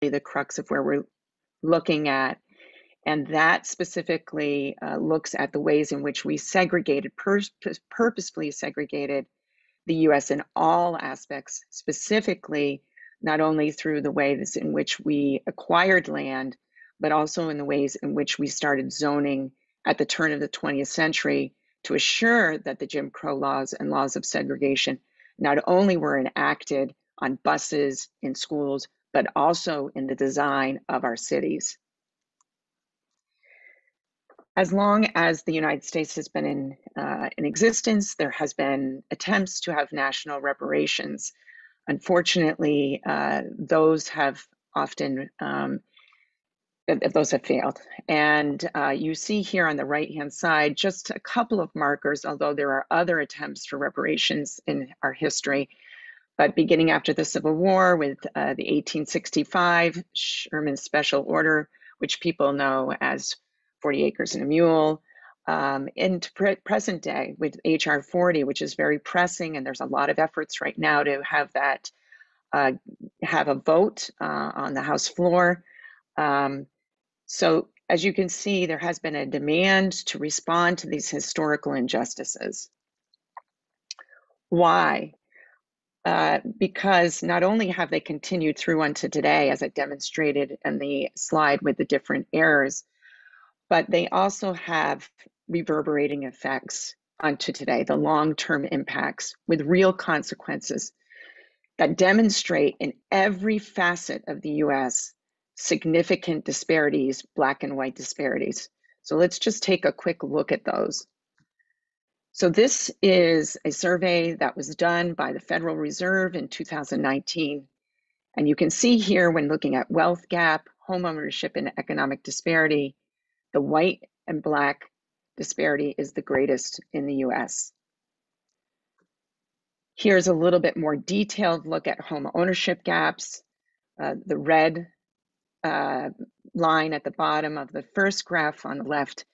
the crux of where we're looking at. And that specifically uh, looks at the ways in which we segregated, pur- purposefully segregated the US in all aspects, specifically not only through the ways in which we acquired land, but also in the ways in which we started zoning at the turn of the 20th century to assure that the Jim Crow laws and laws of segregation not only were enacted on buses in schools, but also in the design of our cities. As long as the United States has been in, uh, in existence, there has been attempts to have national reparations. Unfortunately, uh, those have often um, those have failed. And uh, you see here on the right hand side just a couple of markers, although there are other attempts for reparations in our history. But beginning after the Civil War with uh, the 1865 Sherman Special Order, which people know as 40 Acres and a Mule, um, into pre present day with HR 40, which is very pressing, and there's a lot of efforts right now to have that uh, have a vote uh, on the House floor. Um, so as you can see, there has been a demand to respond to these historical injustices. Why? Uh, because not only have they continued through unto today, as I demonstrated in the slide with the different errors, but they also have reverberating effects onto today, the long-term impacts with real consequences that demonstrate in every facet of the US significant disparities, black and white disparities. So let's just take a quick look at those. So this is a survey that was done by the Federal Reserve in 2019. And you can see here when looking at wealth gap, homeownership, and economic disparity, the white and black disparity is the greatest in the US. Here's a little bit more detailed look at home ownership gaps. Uh, the red uh, line at the bottom of the first graph on the left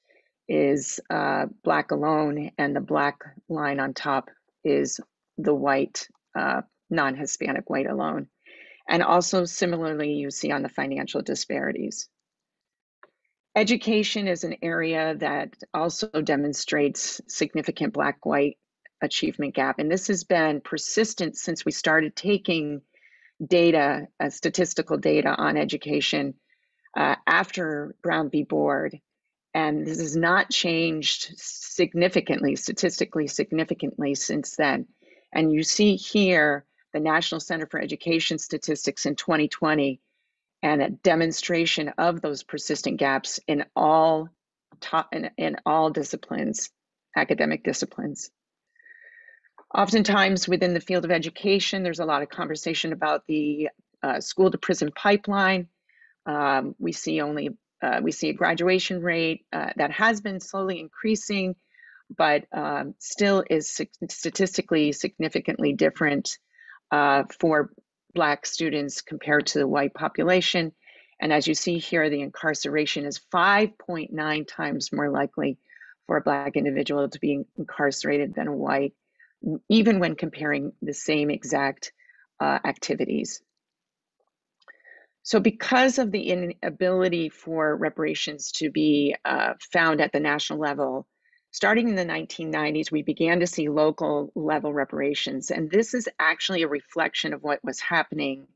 is uh, black alone, and the black line on top is the white, uh, non Hispanic white alone. And also, similarly, you see on the financial disparities. Education is an area that also demonstrates significant black white achievement gap. And this has been persistent since we started taking data, uh, statistical data on education uh, after Brown v. Board. And this has not changed significantly, statistically significantly since then. And you see here the National Center for Education Statistics in 2020 and a demonstration of those persistent gaps in all top in, in all disciplines, academic disciplines. Oftentimes within the field of education, there's a lot of conversation about the uh, school to prison pipeline. Um, we see only uh, we see a graduation rate uh, that has been slowly increasing, but um, still is statistically significantly different uh, for Black students compared to the white population. And as you see here, the incarceration is 5.9 times more likely for a Black individual to be incarcerated than a white even when comparing the same exact uh, activities. So because of the inability for reparations to be uh, found at the national level, starting in the 1990s, we began to see local level reparations. And this is actually a reflection of what was happening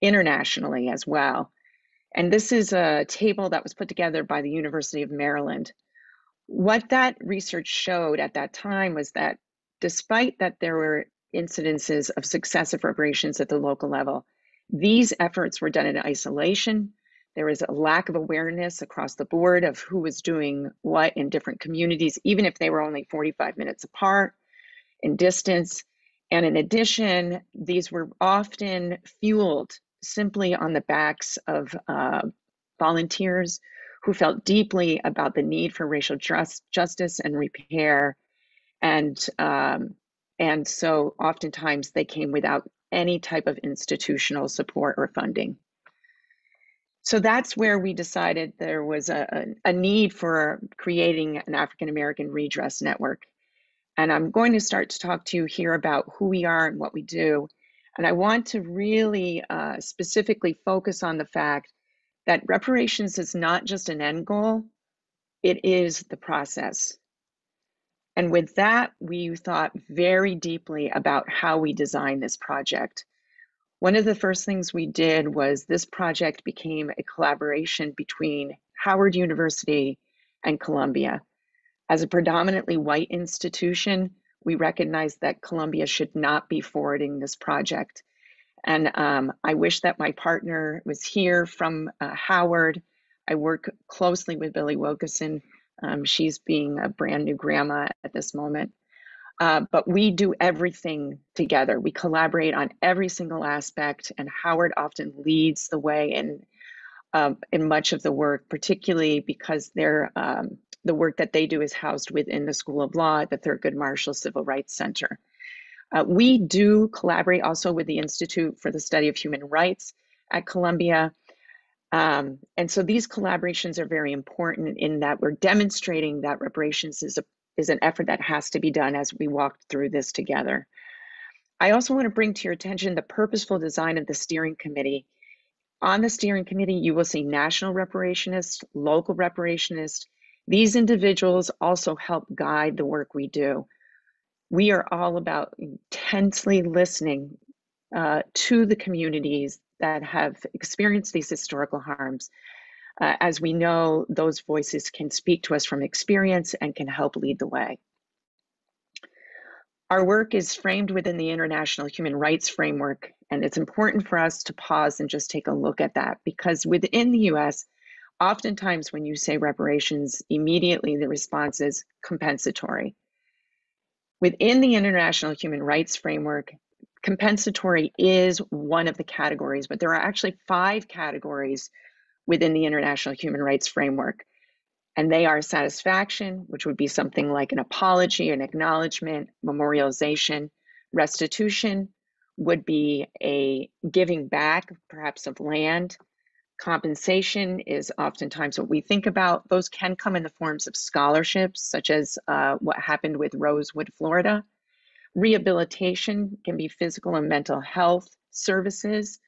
internationally as well. And this is a table that was put together by the University of Maryland. What that research showed at that time was that despite that there were incidences of successive reparations at the local level, these efforts were done in isolation. There was a lack of awareness across the board of who was doing what in different communities, even if they were only 45 minutes apart in distance. And in addition, these were often fueled simply on the backs of uh, volunteers who felt deeply about the need for racial just, justice and repair and um, and so oftentimes they came without any type of institutional support or funding. So that's where we decided there was a, a need for creating an African American redress network. And I'm going to start to talk to you here about who we are and what we do. And I want to really uh, specifically focus on the fact that reparations is not just an end goal, it is the process. And with that, we thought very deeply about how we design this project. One of the first things we did was this project became a collaboration between Howard University and Columbia. As a predominantly white institution, we recognized that Columbia should not be forwarding this project. And um, I wish that my partner was here from uh, Howard. I work closely with Billy Wilkerson. Um, she's being a brand new grandma at this moment. Uh, but we do everything together. We collaborate on every single aspect, and Howard often leads the way in um, in much of the work, particularly because they're um, the work that they do is housed within the School of Law at the Thurgood Marshall Civil Rights Center. Uh, we do collaborate also with the Institute for the Study of Human Rights at Columbia. Um, and so these collaborations are very important in that we're demonstrating that reparations is a is an effort that has to be done as we walk through this together. I also want to bring to your attention the purposeful design of the steering committee. On the steering committee, you will see national reparationists, local reparationists. These individuals also help guide the work we do. We are all about intensely listening uh, to the communities that have experienced these historical harms uh, as we know, those voices can speak to us from experience and can help lead the way. Our work is framed within the international human rights framework, and it's important for us to pause and just take a look at that because within the US, oftentimes when you say reparations, immediately the response is compensatory. Within the international human rights framework, compensatory is one of the categories, but there are actually five categories within the international human rights framework. And they are satisfaction, which would be something like an apology, an acknowledgement, memorialization, restitution would be a giving back, perhaps of land. Compensation is oftentimes what we think about. Those can come in the forms of scholarships, such as uh, what happened with Rosewood, Florida. Rehabilitation can be physical and mental health services,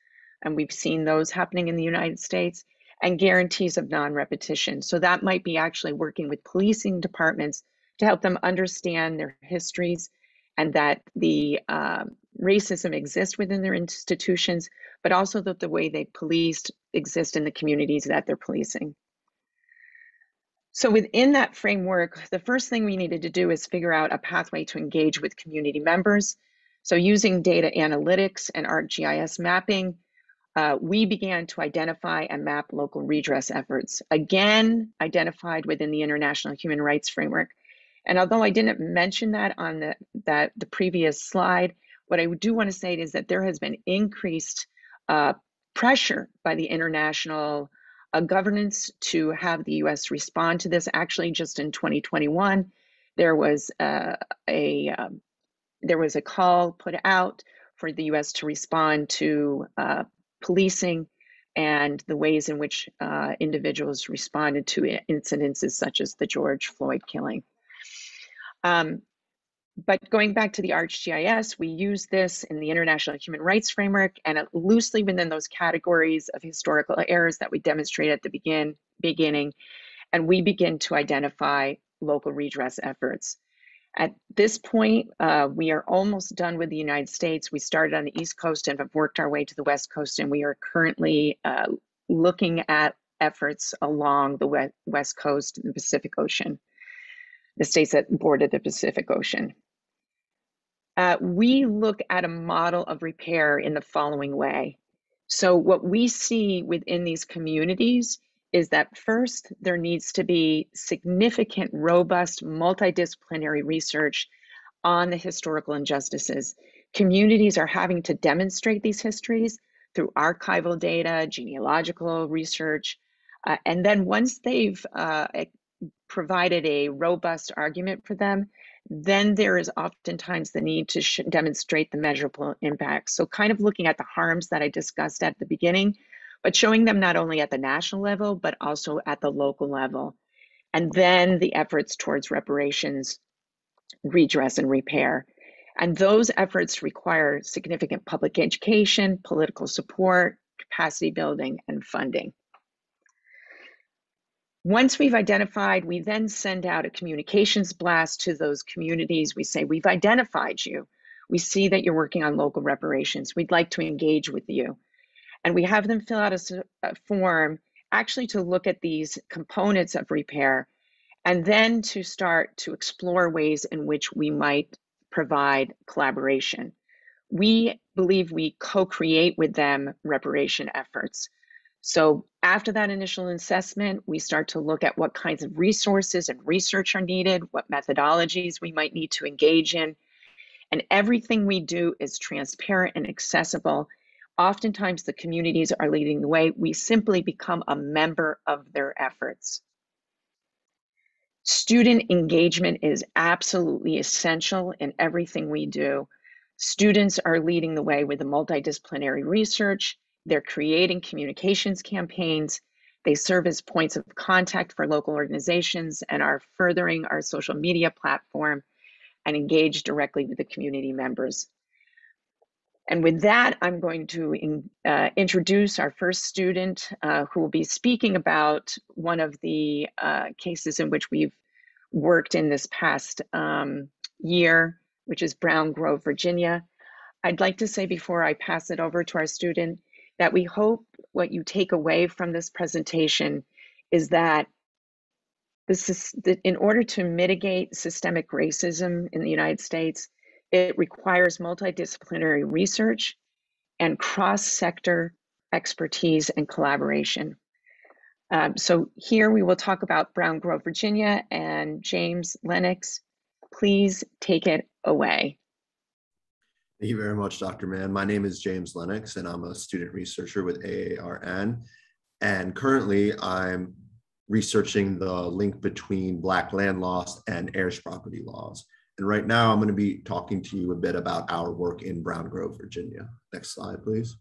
and we've seen those happening in the United States and guarantees of non-repetition. So that might be actually working with policing departments to help them understand their histories and that the uh, racism exists within their institutions, but also that the way they policed exist in the communities that they're policing. So within that framework, the first thing we needed to do is figure out a pathway to engage with community members. So using data analytics and ArcGIS mapping, uh, we began to identify and map local redress efforts, again, identified within the International Human Rights Framework. And although I didn't mention that on the, that, the previous slide, what I do want to say is that there has been increased uh, pressure by the international uh, governance to have the US respond to this. Actually, just in 2021, there was uh, a um, there was a call put out for the US to respond to uh, policing and the ways in which uh, individuals responded to incidences such as the George Floyd killing. Um, but going back to the ArcGIS, we use this in the International Human Rights Framework and loosely within those categories of historical errors that we demonstrate at the begin, beginning, and we begin to identify local redress efforts. At this point, uh, we are almost done with the United States. We started on the East Coast and have worked our way to the West Coast, and we are currently uh, looking at efforts along the West Coast and the Pacific Ocean, the states that border the Pacific Ocean. Uh, we look at a model of repair in the following way. So, what we see within these communities is that first, there needs to be significant, robust, multidisciplinary research on the historical injustices. Communities are having to demonstrate these histories through archival data, genealogical research, uh, and then once they've uh, provided a robust argument for them, then there is oftentimes the need to demonstrate the measurable impact. So, kind of looking at the harms that I discussed at the beginning, but showing them not only at the national level, but also at the local level. And then the efforts towards reparations, redress, and repair. And those efforts require significant public education, political support, capacity building, and funding. Once we've identified, we then send out a communications blast to those communities. We say, We've identified you. We see that you're working on local reparations. We'd like to engage with you. And we have them fill out a, a form actually to look at these components of repair and then to start to explore ways in which we might provide collaboration. We believe we co create with them reparation efforts. So, after that initial assessment, we start to look at what kinds of resources and research are needed, what methodologies we might need to engage in. And everything we do is transparent and accessible. Oftentimes, the communities are leading the way. We simply become a member of their efforts. Student engagement is absolutely essential in everything we do. Students are leading the way with the multidisciplinary research. They're creating communications campaigns. They serve as points of contact for local organizations and are furthering our social media platform and engage directly with the community members. And with that, I'm going to in, uh, introduce our first student uh, who will be speaking about one of the uh, cases in which we've worked in this past um, year, which is Brown Grove, Virginia. I'd like to say before I pass it over to our student that we hope what you take away from this presentation is that this is that in order to mitigate systemic racism in the United States, it requires multidisciplinary research and cross-sector expertise and collaboration. Um, so here we will talk about Brown Grove, Virginia, and James Lennox. Please take it away. Thank you very much, Dr. Mann. My name is James Lennox, and I'm a student researcher with AARN. And currently, I'm researching the link between Black land loss and heirs property laws. And right now, I'm going to be talking to you a bit about our work in Brown Grove, Virginia. Next slide, please.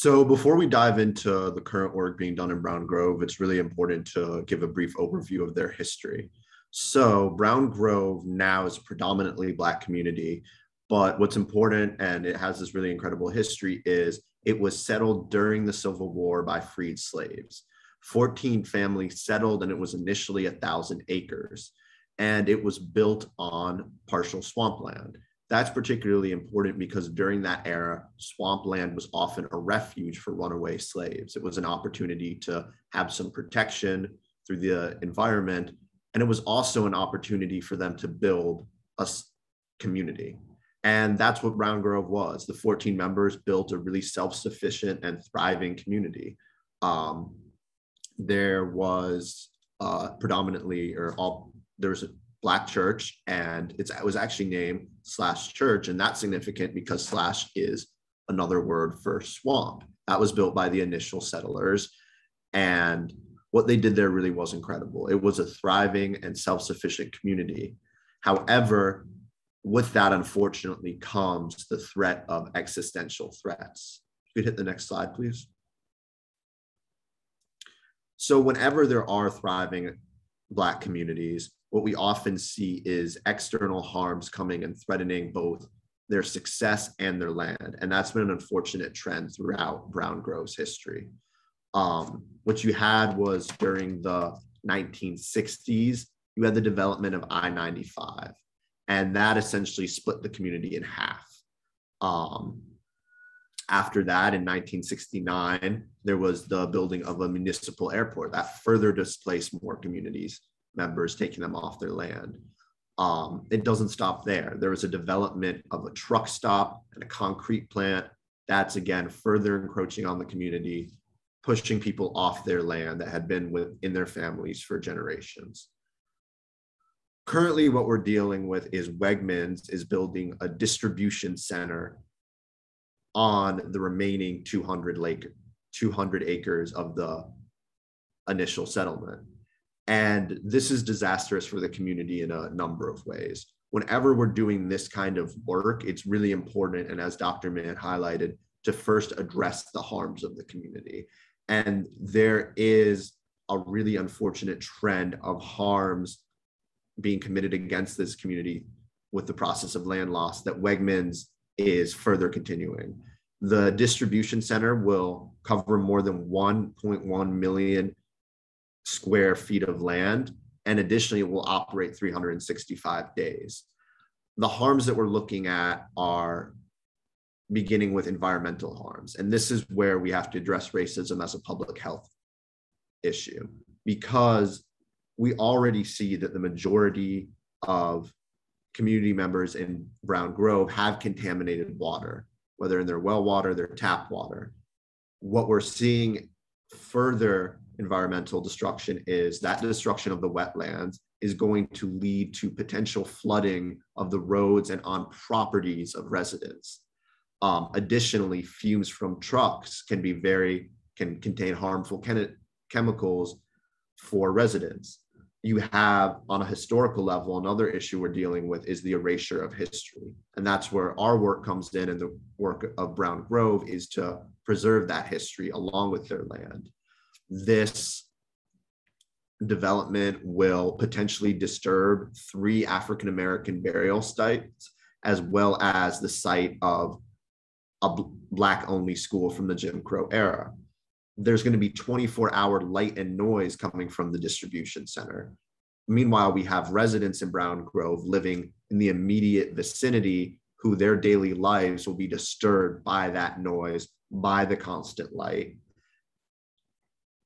So before we dive into the current work being done in Brown Grove, it's really important to give a brief overview of their history. So Brown Grove now is a predominantly Black community, but what's important, and it has this really incredible history, is it was settled during the Civil War by freed slaves. 14 families settled, and it was initially a thousand acres. And it was built on partial swampland. That's particularly important because during that era, swampland was often a refuge for runaway slaves. It was an opportunity to have some protection through the environment. And it was also an opportunity for them to build a community. And that's what Brown Grove was. The 14 members built a really self sufficient and thriving community. Um, there was uh, predominantly, or all, there was a black church and it was actually named slash church and that's significant because slash is another word for swamp. That was built by the initial settlers and what they did there really was incredible. It was a thriving and self-sufficient community. However with that unfortunately comes the threat of existential threats. You could hit the next slide please. So whenever there are thriving black communities what we often see is external harms coming and threatening both their success and their land. And that's been an unfortunate trend throughout Brown Grove's history. Um, what you had was during the 1960s, you had the development of I 95, and that essentially split the community in half. Um, after that, in 1969, there was the building of a municipal airport that further displaced more communities members taking them off their land. Um, it doesn't stop there. There was a development of a truck stop and a concrete plant. That's again further encroaching on the community, pushing people off their land that had been within their families for generations. Currently, what we're dealing with is Wegmans is building a distribution center on the remaining 200, lake, 200 acres of the initial settlement. And this is disastrous for the community in a number of ways. Whenever we're doing this kind of work, it's really important. And as Dr. Mann highlighted, to first address the harms of the community. And there is a really unfortunate trend of harms being committed against this community with the process of land loss that Wegmans is further continuing. The distribution center will cover more than 1.1 million square feet of land, and additionally, it will operate 365 days. The harms that we're looking at are beginning with environmental harms. And this is where we have to address racism as a public health issue because we already see that the majority of community members in Brown Grove have contaminated water, whether in their well water, their tap water. What we're seeing further environmental destruction is that destruction of the wetlands is going to lead to potential flooding of the roads and on properties of residents. Um, additionally, fumes from trucks can be very can contain harmful chem- chemicals for residents. You have, on a historical level, another issue we're dealing with is the erasure of history, and that's where our work comes in, and the work of Brown Grove is to preserve that history along with their land. This development will potentially disturb three African American burial sites, as well as the site of a black only school from the Jim Crow era. There's going to be 24 hour light and noise coming from the distribution center. Meanwhile, we have residents in Brown Grove living in the immediate vicinity who their daily lives will be disturbed by that noise, by the constant light.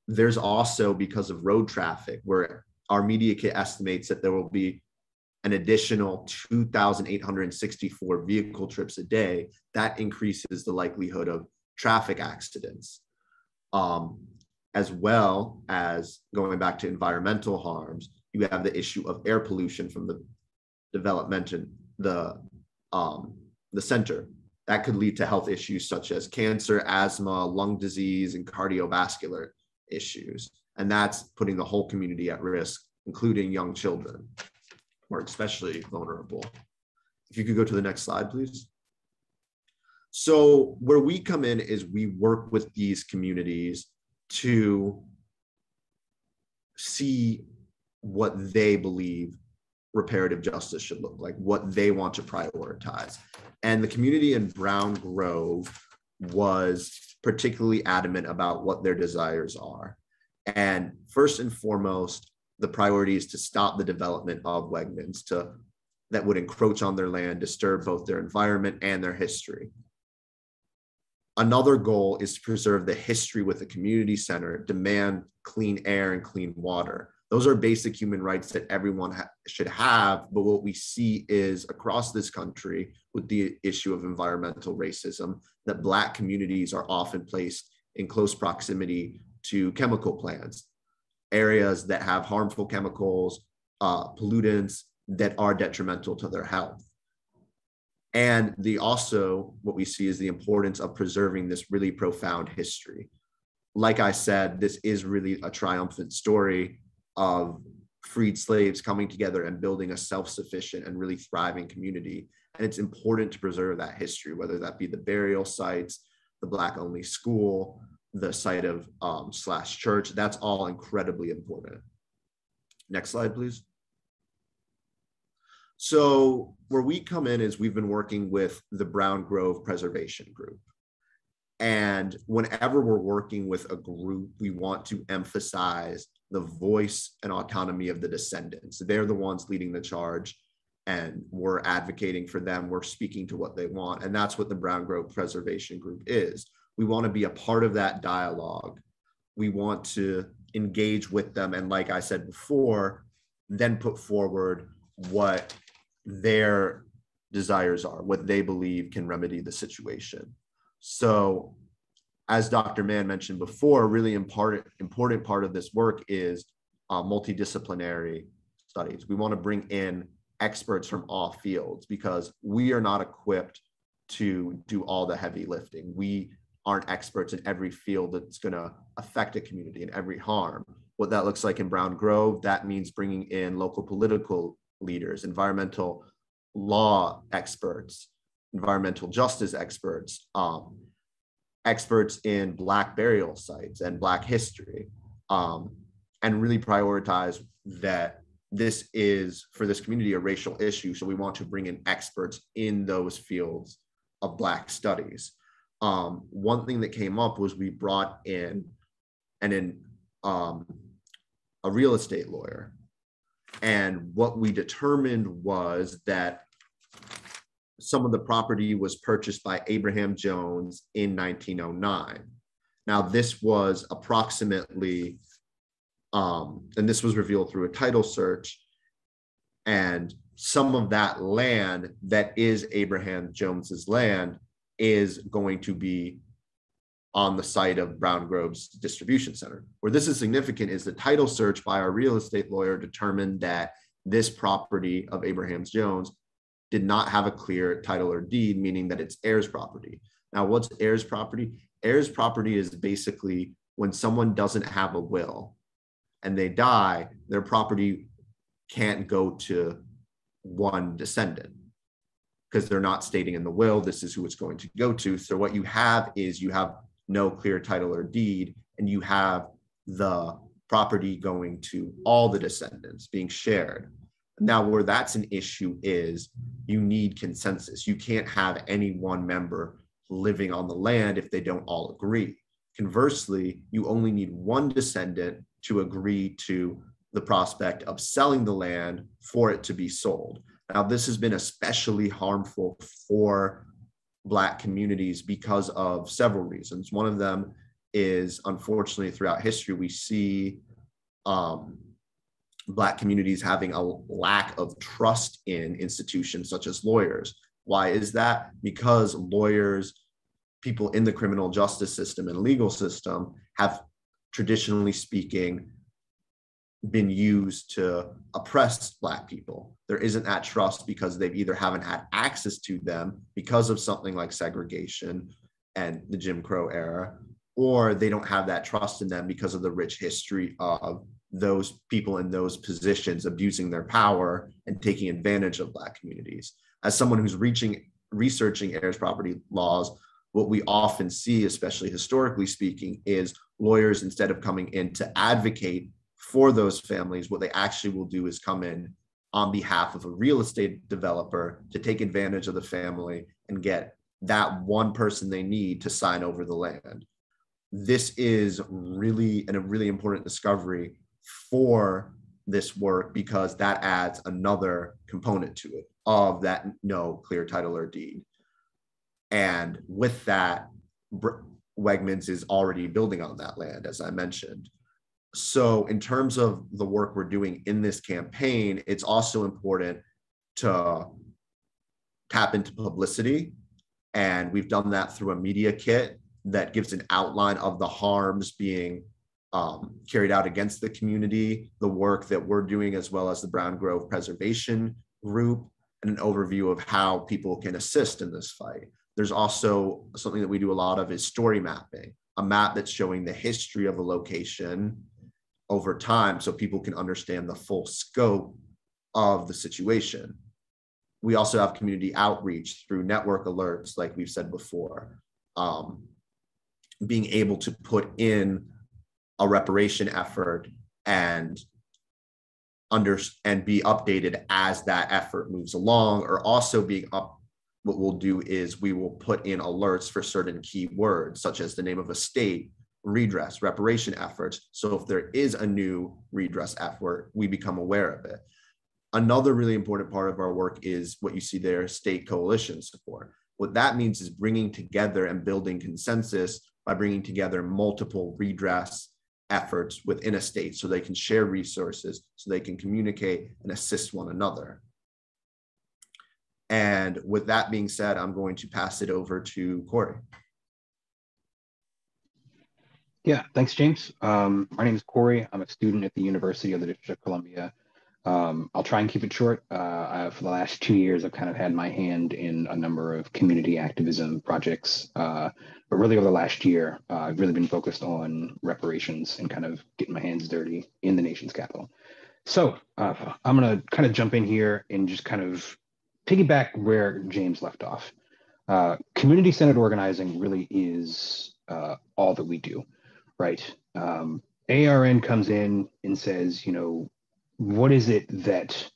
There's also, because of road traffic, where our media kit estimates that there will be an additional 2,864 vehicle trips a day, that increases the likelihood of traffic accidents. Um, as well as going back to environmental harms, you have the issue of air pollution from the development and the um, the center. That could lead to health issues such as cancer, asthma, lung disease, and cardiovascular issues. And that's putting the whole community at risk, including young children who are especially vulnerable. If you could go to the next slide, please. So where we come in is we work with these communities to see what they believe reparative justice should look like, what they want to prioritize. And the community in Brown Grove was particularly adamant about what their desires are. And first and foremost, the priority is to stop the development of Wegmans to that would encroach on their land, disturb both their environment and their history. Another goal is to preserve the history with a community center, demand clean air and clean water. Those are basic human rights that everyone ha- should have. But what we see is across this country with the issue of environmental racism, that Black communities are often placed in close proximity to chemical plants areas that have harmful chemicals, uh, pollutants that are detrimental to their health. And the also what we see is the importance of preserving this really profound history. Like I said, this is really a triumphant story of freed slaves coming together and building a self-sufficient and really thriving community. And it's important to preserve that history, whether that be the burial sites, the Black only school, the site of um, slash church. That's all incredibly important. Next slide, please. So where we come in is we've been working with the Brown Grove Preservation Group. And whenever we're working with a group, we want to emphasize the voice and autonomy of the descendants. They're the ones leading the charge, and we're advocating for them. We're speaking to what they want. And that's what the Brown Grove Preservation Group is. We want to be a part of that dialogue. We want to engage with them. And like I said before, then put forward what their desires are, what they believe can remedy the situation. So, as Dr. Mann mentioned before, a really important, important part of this work is uh, multidisciplinary studies. We want to bring in experts from all fields because we are not equipped to do all the heavy lifting. We aren't experts in every field that's going to affect a community and every harm. What that looks like in Brown Grove, that means bringing in local political leaders, environmental law experts, environmental justice experts, um, experts in Black burial sites and Black history, um, and really prioritize that this is for this community a racial issue. So we want to bring in experts in those fields of Black studies. Um, one thing that came up was we brought in and in um, a real estate lawyer. And what we determined was that some of the property was purchased by Abraham Jones in 1909. Now, this was approximately, um, and this was revealed through a title search, and some of that land that is Abraham Jones's land is going to be on the site of Brown Grove's distribution center. Where this is significant is the title search by our real estate lawyer determined that this property of Abraham's Jones did not have a clear title or deed, meaning that it's heirs property. Now, what's heirs property? Heirs property is basically when someone doesn't have a will and they die, their property can't go to one descendant because they're not stating in the will this is who it's going to go to. So what you have is you have no clear title or deed, and you have the property going to all the descendants being shared. Now, where that's an issue is you need consensus. You can't have any one member living on the land if they don't all agree. Conversely, you only need one descendant to agree to the prospect of selling the land for it to be sold. Now, this has been especially harmful for Black communities because of several reasons. One of them is unfortunately throughout history, we see um, Black communities having a lack of trust in institutions such as lawyers. Why is that? Because lawyers, people in the criminal justice system and legal system have traditionally speaking been used to oppress black people there isn't that trust because they've either haven't had access to them because of something like segregation and the jim crow era or they don't have that trust in them because of the rich history of those people in those positions abusing their power and taking advantage of black communities. As someone who's reaching researching heirs property laws what we often see especially historically speaking is lawyers instead of coming in to advocate for those families what they actually will do is come in on behalf of a real estate developer to take advantage of the family and get that one person they need to sign over the land. This is really and a really important discovery for this work because that adds another component to it of that no clear title or deed. And with that, Wegmans is already building on that land, as I mentioned. So, in terms of the work we're doing in this campaign, it's also important to tap into publicity. And we've done that through a media kit that gives an outline of the harms being um, carried out against the community, the work that we're doing, as well as the Brown Grove Preservation Group, and an overview of how people can assist in this fight. There's also something that we do a lot of is story mapping, a map that's showing the history of a location over time so people can understand the full scope of the situation. We also have community outreach through network alerts, like we've said before. Um, being able to put in a reparation effort and under and be updated as that effort moves along or also being up what we'll do is we will put in alerts for certain key words such as the name of a state redress reparation efforts. So if there is a new redress effort we become aware of it. Another really important part of our work is what you see there state coalition support. What that means is bringing together and building consensus by bringing together multiple redress efforts within a state so they can share resources, so they can communicate and assist one another. And with that being said, I'm going to pass it over to Corey. Yeah, thanks, James. Um, my name is Corey. I'm a student at the University of the District of Columbia um, I'll try and keep it short. Uh, for the last two years, I've kind of had my hand in a number of community activism projects. Uh, but really, over the last year, uh, I've really been focused on reparations and kind of getting my hands dirty in the nation's capital. So uh, I'm going to kind of jump in here and just kind of piggyback where James left off. uh, community centered organizing really is uh, all that we do, right? Um, ARN comes in and says, you know, what is it that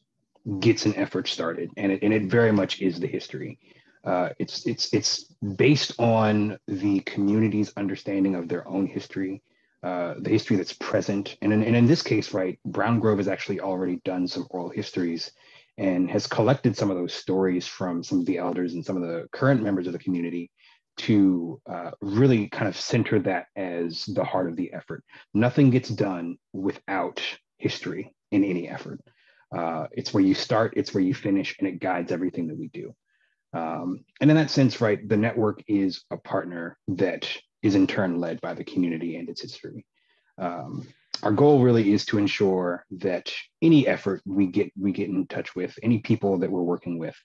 gets an effort started? And it, and it very much is the history. Uh, it's it's it's based on the community's understanding of their own history, uh, the history that's present, and in, and in this case, right, Brown Grove has actually already done some oral histories and has collected some of those stories from some of the elders and some of the current members of the community to uh, really kind of center that as the heart of the effort. Nothing gets done without history in any effort. Uh, it's where you start, it's where you finish, and it guides everything that we do. Um, and in that sense, right, the network is a partner that is in turn led by the community and its history. Um, our goal really is to ensure that any effort we get we get in touch with, any people that we're working with,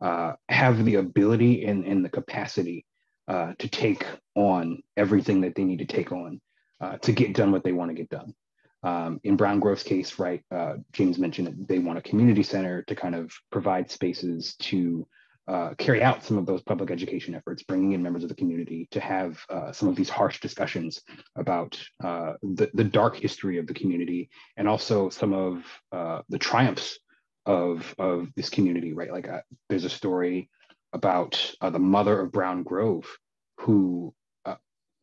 uh, have the ability and, and the capacity uh, to take on everything that they need to take on uh, to get done what they want to get done. Um, in Brown Grove's case, right, uh, James mentioned that they want a community center to kind of provide spaces to uh, carry out some of those public education efforts, bringing in members of the community to have uh, some of these harsh discussions about uh, the, the dark history of the community and also some of uh, the triumphs of, of this community, right? Like uh, there's a story about the mother of Brown Grove, who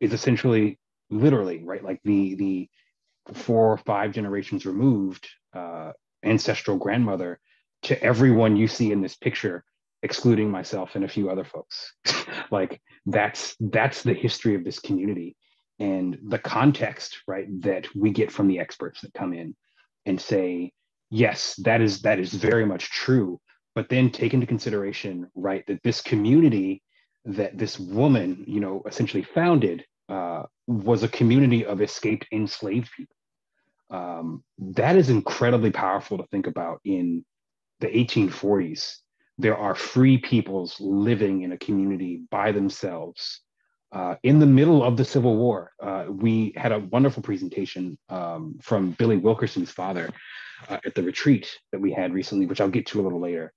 is essentially literally, right? Like the, the four or five generations removed ancestral grandmother to everyone you see in this picture excluding myself and a few other folks. Like that's that's the history of this community and the context right that we get from the experts that come in and say yes that is that is very much true. But then take into consideration right that this community that this woman you know essentially founded uh, was a community of escaped enslaved people um, that is incredibly powerful to think about in the 1840s there are free peoples living in a community by themselves. Uh, in the middle of the Civil War, uh, we had a wonderful presentation um, from Billy Wilkerson's father uh, at the retreat that we had recently, which I'll get to a little later,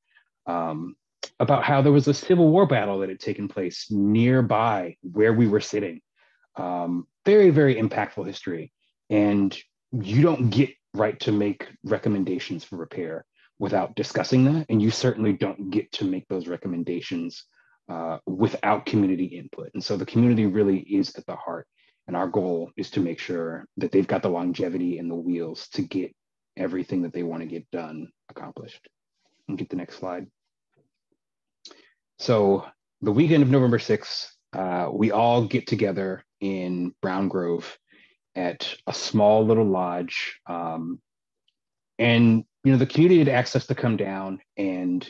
um, about how there was a Civil War battle that had taken place nearby where we were sitting. Um, very, very impactful history. And you don't get right to make recommendations for repair without discussing that. And you certainly don't get to make those recommendations uh, without community input. And so the community really is at the heart. And our goal is to make sure that they've got the longevity and the wheels to get everything that they want to get done accomplished. And get the next slide. So the weekend of November 6th, uh, we all get together in Brown Grove at a small little lodge. Um, and you know the community had access to come down and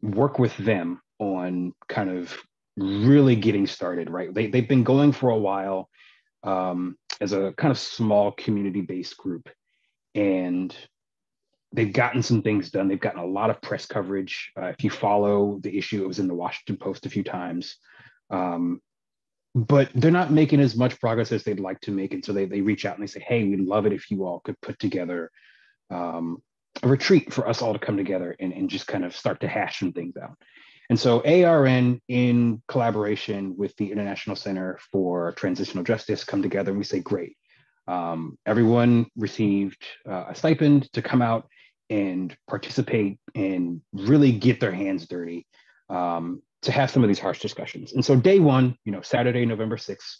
work with them on kind of really getting started right? They, they've been going for a while um, as a kind of small community based group and they've gotten some things done. They've gotten a lot of press coverage. Uh, if you follow the issue it was in the washington post a few times. Um, but they're not making as much progress as they'd like to make and so they, they reach out and they say hey we'd love it if you all could put together um, a retreat for us all to come together and, and just kind of start to hash some things out. And so ARN, in collaboration with the International Center for Transitional Justice, come together and we say, great. Um, everyone received uh, a stipend to come out and participate and really get their hands dirty um, to have some of these harsh discussions. And so day one, you know, Saturday, November 6th,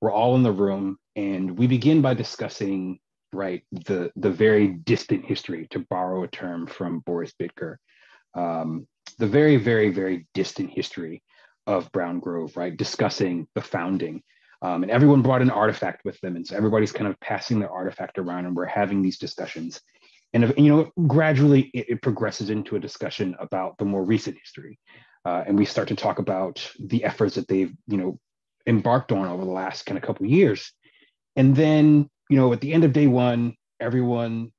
we're all in the room and we begin by discussing right? The the very distant history, to borrow a term from Boris Bittker, um, the very very very distant history of Brown Grove, right? Discussing the founding, um, and everyone brought an artifact with them, and so everybody's kind of passing their artifact around, and we're having these discussions. And you know, gradually it, it progresses into a discussion about the more recent history, uh, and we start to talk about the efforts that they've you know embarked on over the last kind of couple of years. And then you know, at the end of day one, everyone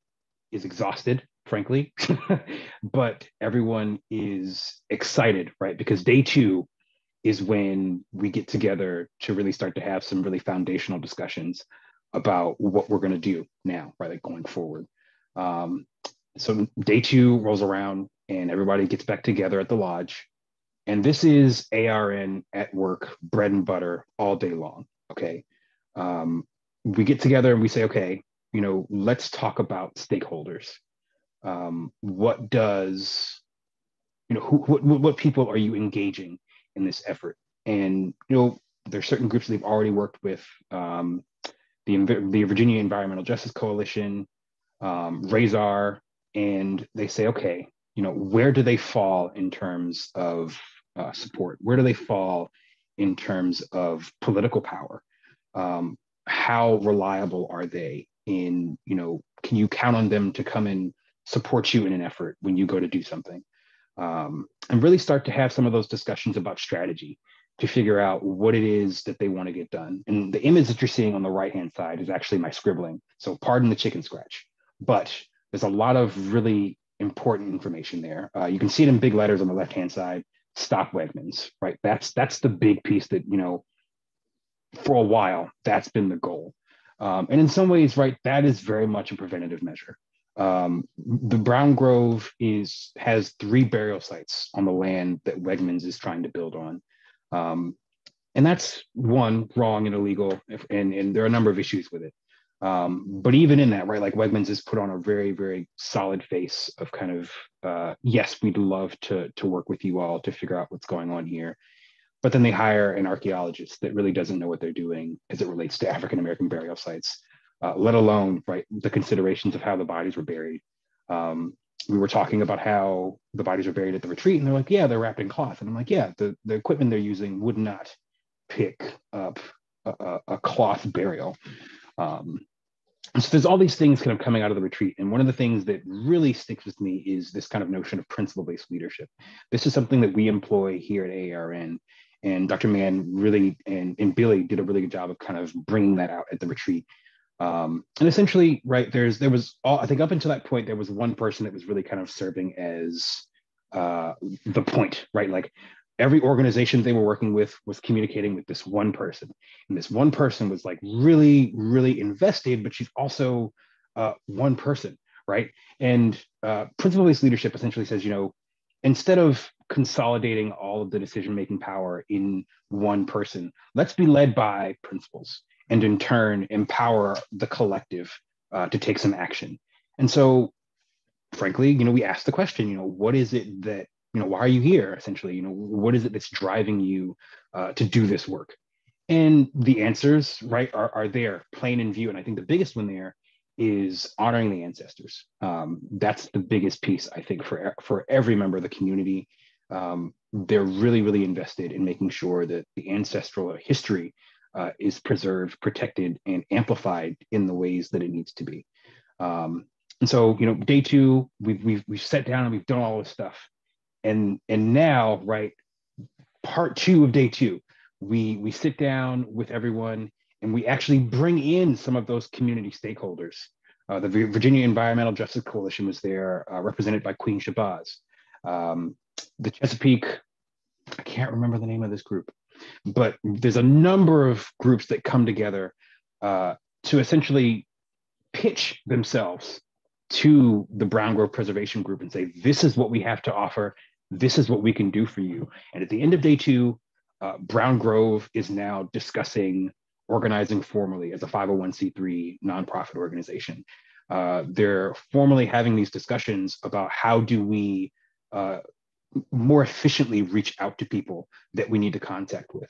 is exhausted, frankly, but everyone is excited, right? Because day two is when we get together to really start to have some really foundational discussions about what we're going to do now, right? Like going forward. Um, so day two rolls around and everybody gets back together at the lodge and this is ARN at work, bread and butter all day long. Okay. Um, we get together and we say, okay, you know, let's talk about stakeholders. Um, what does, you know, who, what, what people are you engaging in this effort? And, you know, there's certain groups they've already worked with, um, the, the Virginia Environmental Justice Coalition, um, RAZAR, and they say, okay, you know, where do they fall in terms of uh, support? Where do they fall in terms of political power? Um, how reliable are they in, you know, can you count on them to come and support you in an effort when you go to do something? Um, and really start to have some of those discussions about strategy to figure out what it is that they want to get done. And the image that you're seeing on the right hand side is actually my scribbling. So pardon the chicken scratch, but there's a lot of really important information there. Uh, you can see it in big letters on the left hand side. Stop Wegmans, right? That's that's the big piece that you know. For a while, that's been the goal, um, and in some ways, right, that is very much a preventative measure. Um, the Brown Grove is has three burial sites on the land that Wegmans is trying to build on. Um, and that's one wrong and illegal, if, and, and there are a number of issues with it. Um, but even in that, right, like Wegmans has put on a very, very solid face of kind of, uh, yes, we'd love to to work with you all to figure out what's going on here. But then they hire an archaeologist that really doesn't know what they're doing as it relates to African American burial sites, uh, let alone right the considerations of how the bodies were buried. Um, we were talking about how the bodies are buried at the retreat, and they're like, yeah, they're wrapped in cloth, and I'm like, yeah, the the equipment they're using would not pick up a, a cloth burial. Um, so there's all these things kind of coming out of the retreat. And one of the things that really sticks with me is this kind of notion of principle-based leadership. This is something that we employ here at ARN. And Dr. Mann really, and, and Billy did a really good job of kind of bringing that out at the retreat. Um, and essentially, right, there's, there was all, I think up until that point, there was one person that was really kind of serving as uh, the point, right? Like every organization they were working with was communicating with this one person. And this one person was like really really invested but she's also uh, one person right? And uh, principle-based leadership essentially says you know instead of consolidating all of the decision making power in one person let's be led by principles and in turn empower the collective uh, to take some action. And so frankly you know we asked the question you know what is it that you know why are you here essentially? You know what is it that's driving you uh, to do this work? And the answers right are, are there plain in view. And i think the biggest one there is honoring the ancestors. Um, that's the biggest piece i think for for every member of the community. Um, they're really really invested in making sure that the ancestral history uh, is preserved protected and amplified in the ways that it needs to be. Um, and so you know day two we've, we've we've sat down and we've done all this stuff and and now right part two of day two we we sit down with everyone and we actually bring in some of those community stakeholders. Uh, the virginia environmental justice coalition was there uh, represented by queen shabazz. Um, the chesapeake i can't remember the name of this group but there's a number of groups that come together uh, to essentially pitch themselves to the brown grove preservation group and say this is what we have to offer this is what we can do for you. And at the end of day two, uh, Brown Grove is now discussing organizing formally as a 501c3 nonprofit organization. Uh, they're formally having these discussions about how do we uh, more efficiently reach out to people that we need to contact with.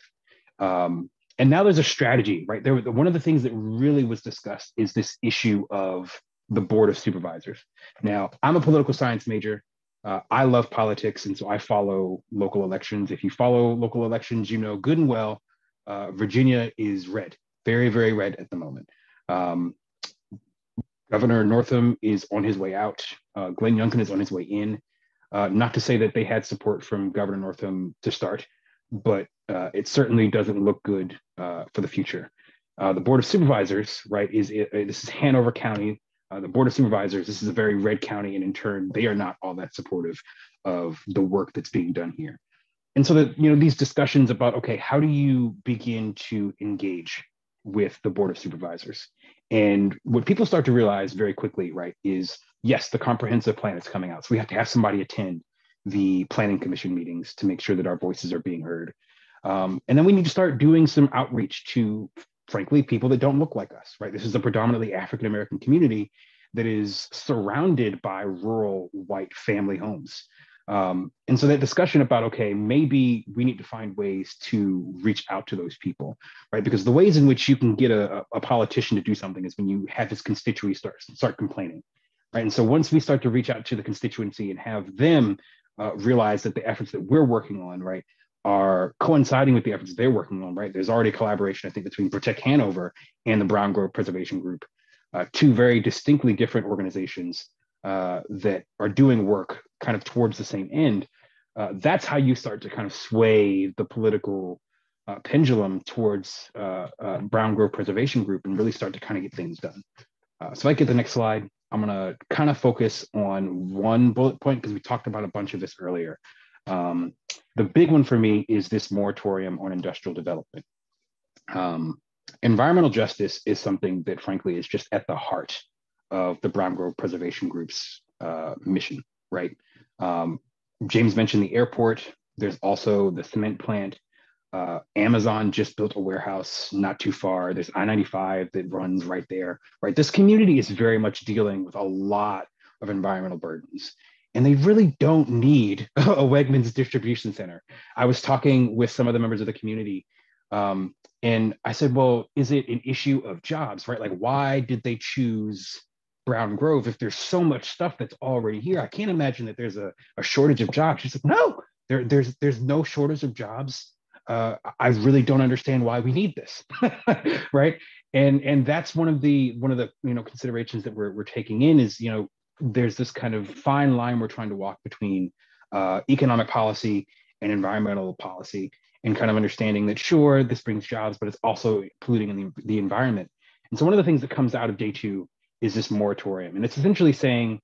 Um, and now there's a strategy, right? There, one of the things that really was discussed is this issue of the board of supervisors. Now, I'm a political science major. Uh, I love politics, and so I follow local elections. If you follow local elections, you know good and well, uh, Virginia is red, very, very red at the moment. Um, Governor Northam is on his way out. Uh, Glenn Youngkin is on his way in. Uh, not to say that they had support from Governor Northam to start, but uh, it certainly doesn't look good uh, for the future. the Board of Supervisors, right, is this is Hanover County uh, the board of supervisors this is a very red county and in turn they are not all that supportive of the work that's being done here. And so that you know these discussions about okay how do you begin to engage with the board of supervisors? And what people start to realize very quickly right is yes the comprehensive plan is coming out. So we have to have somebody attend the planning commission meetings to make sure that our voices are being heard. Um, and then we need to start doing some outreach to, frankly, people that don't look like us, right? This is a predominantly African American community that is surrounded by rural white family homes. Um, and so that discussion about, okay, maybe we need to find ways to reach out to those people, right? Because the ways in which you can get a, a politician to do something is when you have his constituency start, start complaining, right? And so once we start to reach out to the constituency and have them uh, realize that the efforts that we're working on, right, are coinciding with the efforts they're working on, right? There's already a collaboration, I think, between Protect Hanover and the Brown Grove Preservation Group, uh, two very distinctly different organizations uh, that are doing work kind of towards the same end, uh, that's how you start to kind of sway the political uh, pendulum towards uh, uh, Brown Grove Preservation Group and really start to kind of get things done. So I get the next slide. I'm going to kind of focus on one bullet point because we talked about a bunch of this earlier. Um, the big one for me is this moratorium on industrial development. Um, environmental justice is something that, frankly, is just at the heart of the Brown Grove Preservation Group's uh, mission, right? Um, James mentioned the airport. There's also the cement plant. Uh, Amazon just built a warehouse not too far. There's I 95 that runs right there, right? This community is very much dealing with a lot of environmental burdens. And they really don't need a Wegmans distribution center. I was talking with some of the members of the community um, and I said, well, is it an issue of jobs, right? Like, why did they choose Brown Grove if there's so much stuff that's already here. I can't imagine that there's a, a shortage of jobs. She's like, no, there, there's there's no shortage of jobs. Uh, I really don't understand why we need this, right? And and that's one of the one of the you know considerations that we're we're taking in is you know there's this kind of fine line we're trying to walk between uh, economic policy and environmental policy, and kind of understanding that sure this brings jobs, but it's also polluting in the, the environment. And so one of the things that comes out of day two is this moratorium. And it's essentially saying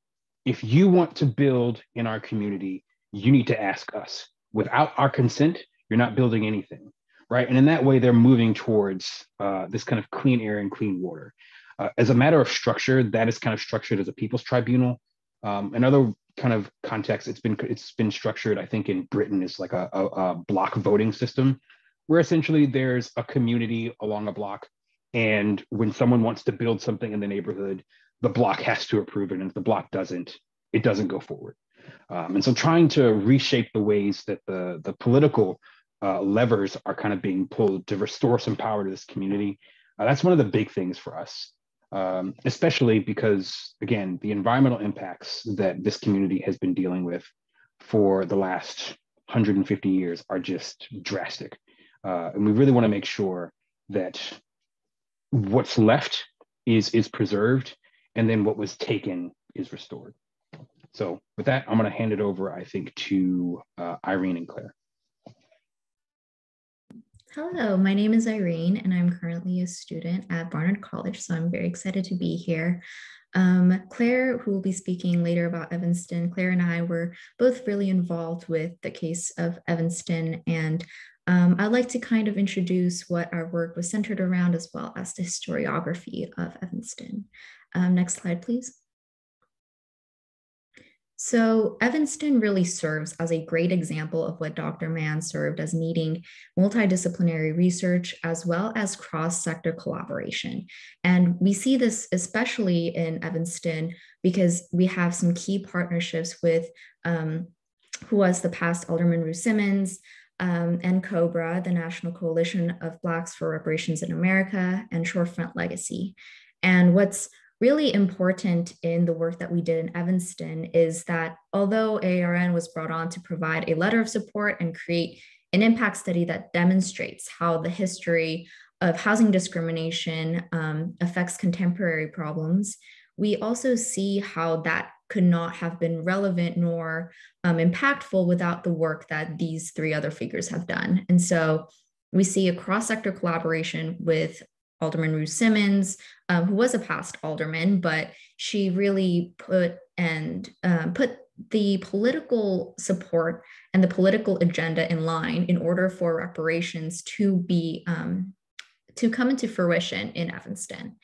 if you want to build in our community, you need to ask us. Without our consent, you're not building anything, right? And in that way, they're moving towards uh, this kind of clean air and clean water. Uh, as a matter of structure, that is kind of structured as a people's tribunal. Um, another kind of context, it's been it's been structured, I think, in Britain is like a, a, a block voting system, where essentially there's a community along a block and when someone wants to build something in the neighborhood, the block has to approve it. And if the block doesn't, it doesn't go forward. Um, and so trying to reshape the ways that the, the political uh, levers are kind of being pulled to restore some power to this community, uh, that's one of the big things for us. Um, especially because, again, the environmental impacts that this community has been dealing with for the last 150 years are just drastic. Uh, and we really want to make sure that what's left is is preserved and then what was taken is restored so with that i'm going to hand it over i think to uh, irene and claire Hello, my name is Irene, and I'm currently a student at Barnard College, so I'm very excited to be here. Um, Claire, who will be speaking later about Evanston, Claire and I were both really involved with the case of Evanston and um, I'd like to kind of introduce what our work was centered around as well as the historiography of Evanston. Um, next slide, please. So Evanston really serves as a great example of what Dr. Mann served as needing multidisciplinary research as well as cross-sector collaboration. And we see this especially in Evanston because we have some key partnerships with um, who was the past Alderman Rue Simmons, um, Cobra, the National Coalition of Blacks for Reparations in America, and Shorefront Legacy. And what's really important in the work that we did in Evanston is that although ARN was brought on to provide a letter of support and create an impact study that demonstrates how the history of housing discrimination um, affects contemporary problems, we also see how that could not have been relevant nor um, impactful without the work that these three other figures have done. And so we see a cross sector collaboration with Alderman Rue Simmons, um, who was a past alderman, but she really put and um, put the political support and the political agenda in line in order for reparations to be um, to come into fruition in Evanston.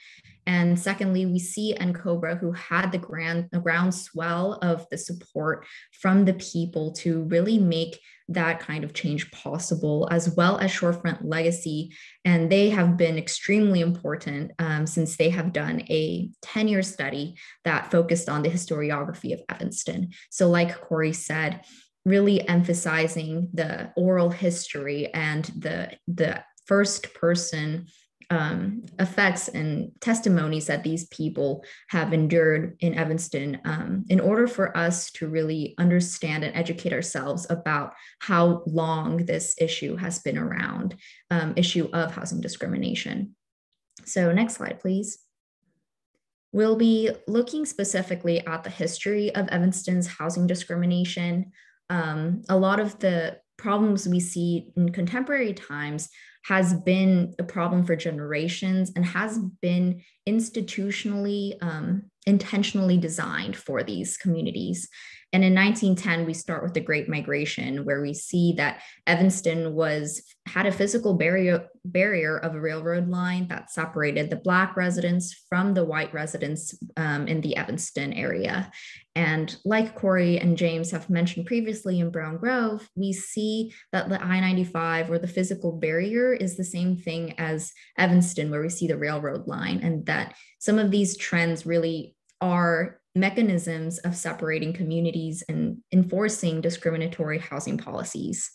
And secondly, we see NCOBRA, who had the grand the groundswell of the support from the people to really make that kind of change possible, as well as Shorefront Legacy. And they have been extremely important um, since they have done a 10 year study that focused on the historiography of Evanston. So, like Corey said, really emphasizing the oral history and the, the first person um, effects and testimonies that these people have endured in Evanston um, in order for us to really understand and educate ourselves about how long this issue has been around, um, issue of housing discrimination. So next slide, please. We'll be looking specifically at the history of Evanston's housing discrimination. Um, a lot of the problems we see in contemporary times has been a problem for generations and has been institutionally um, intentionally designed for these communities and in 1910, we start with the Great Migration, where we see that Evanston was had a physical barrier barrier of a railroad line that separated the Black residents from the white residents um, in the Evanston area. And like Corey and James have mentioned previously in Brown Grove, we see that the I 95 or the physical barrier is the same thing as Evanston, where we see the railroad line, and that some of these trends really are mechanisms of separating communities and enforcing discriminatory housing policies.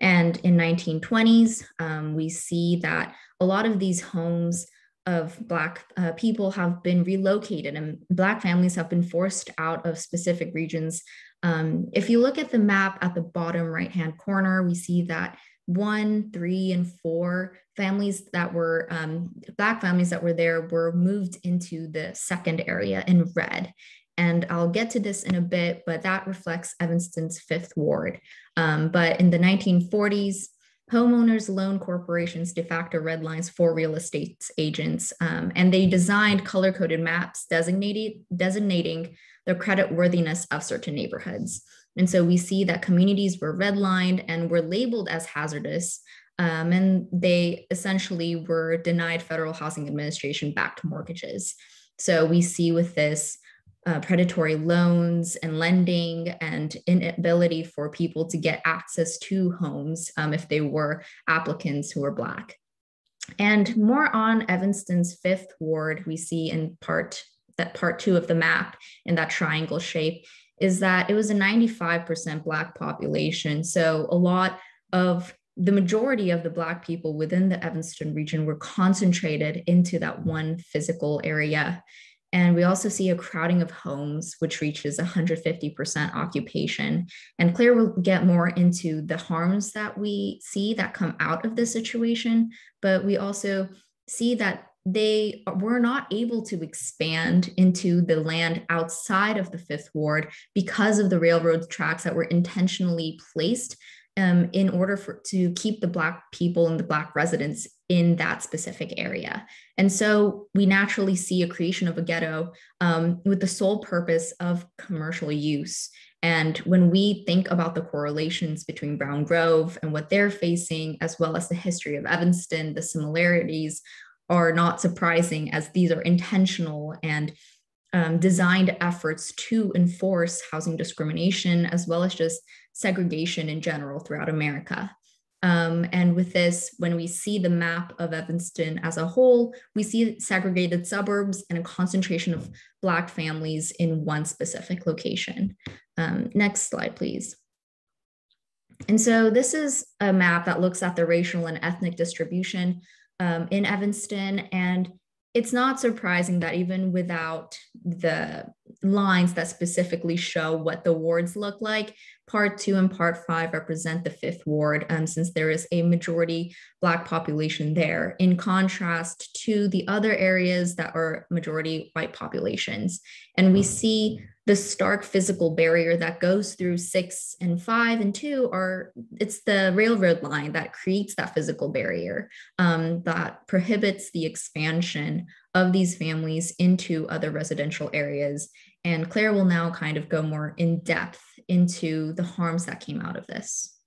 And in 1920s, um, we see that a lot of these homes of Black uh, people have been relocated and Black families have been forced out of specific regions. Um, if you look at the map at the bottom right hand corner, we see that one, three, and four families that were um, Black families that were there were moved into the second area in red. And I'll get to this in a bit, but that reflects Evanston's fifth ward. Um, but in the 1940s, homeowners loan corporations de facto red lines for real estate agents, um, and they designed color coded maps designating the credit worthiness of certain neighborhoods. And so we see that communities were redlined and were labeled as hazardous. Um, and they essentially were denied federal housing administration backed mortgages. So we see with this uh, predatory loans and lending and inability for people to get access to homes um, if they were applicants who were Black. And more on Evanston's fifth ward, we see in part that part two of the map in that triangle shape is that it was a 95% Black population. So a lot of the majority of the Black people within the Evanston region were concentrated into that one physical area. And we also see a crowding of homes, which reaches 150% occupation. And Claire will get more into the harms that we see that come out of this situation, but we also see that they were not able to expand into the land outside of the fifth ward because of the railroad tracks that were intentionally placed um, in order for to keep the black people and the black residents in that specific area. And so we naturally see a creation of a ghetto um, with the sole purpose of commercial use. And when we think about the correlations between brown grove and what they're facing as well as the history of evanston the similarities are not surprising as these are intentional and um, designed efforts to enforce housing discrimination as well as just segregation in general throughout America. Um, and with this, when we see the map of Evanston as a whole, we see segregated suburbs and a concentration of Black families in one specific location. Um, next slide, please. And so this is a map that looks at the racial and ethnic distribution um, in Evanston. And it's not surprising that even without the lines that specifically show what the wards look like, part two and part five represent the fifth ward, um, since there is a majority Black population there, in contrast to the other areas that are majority white populations. And we see the stark physical barrier that goes through six and five and two are it's the railroad line that creates that physical barrier um, that prohibits the expansion of these families into other residential areas and claire will now kind of go more in depth into the harms that came out of this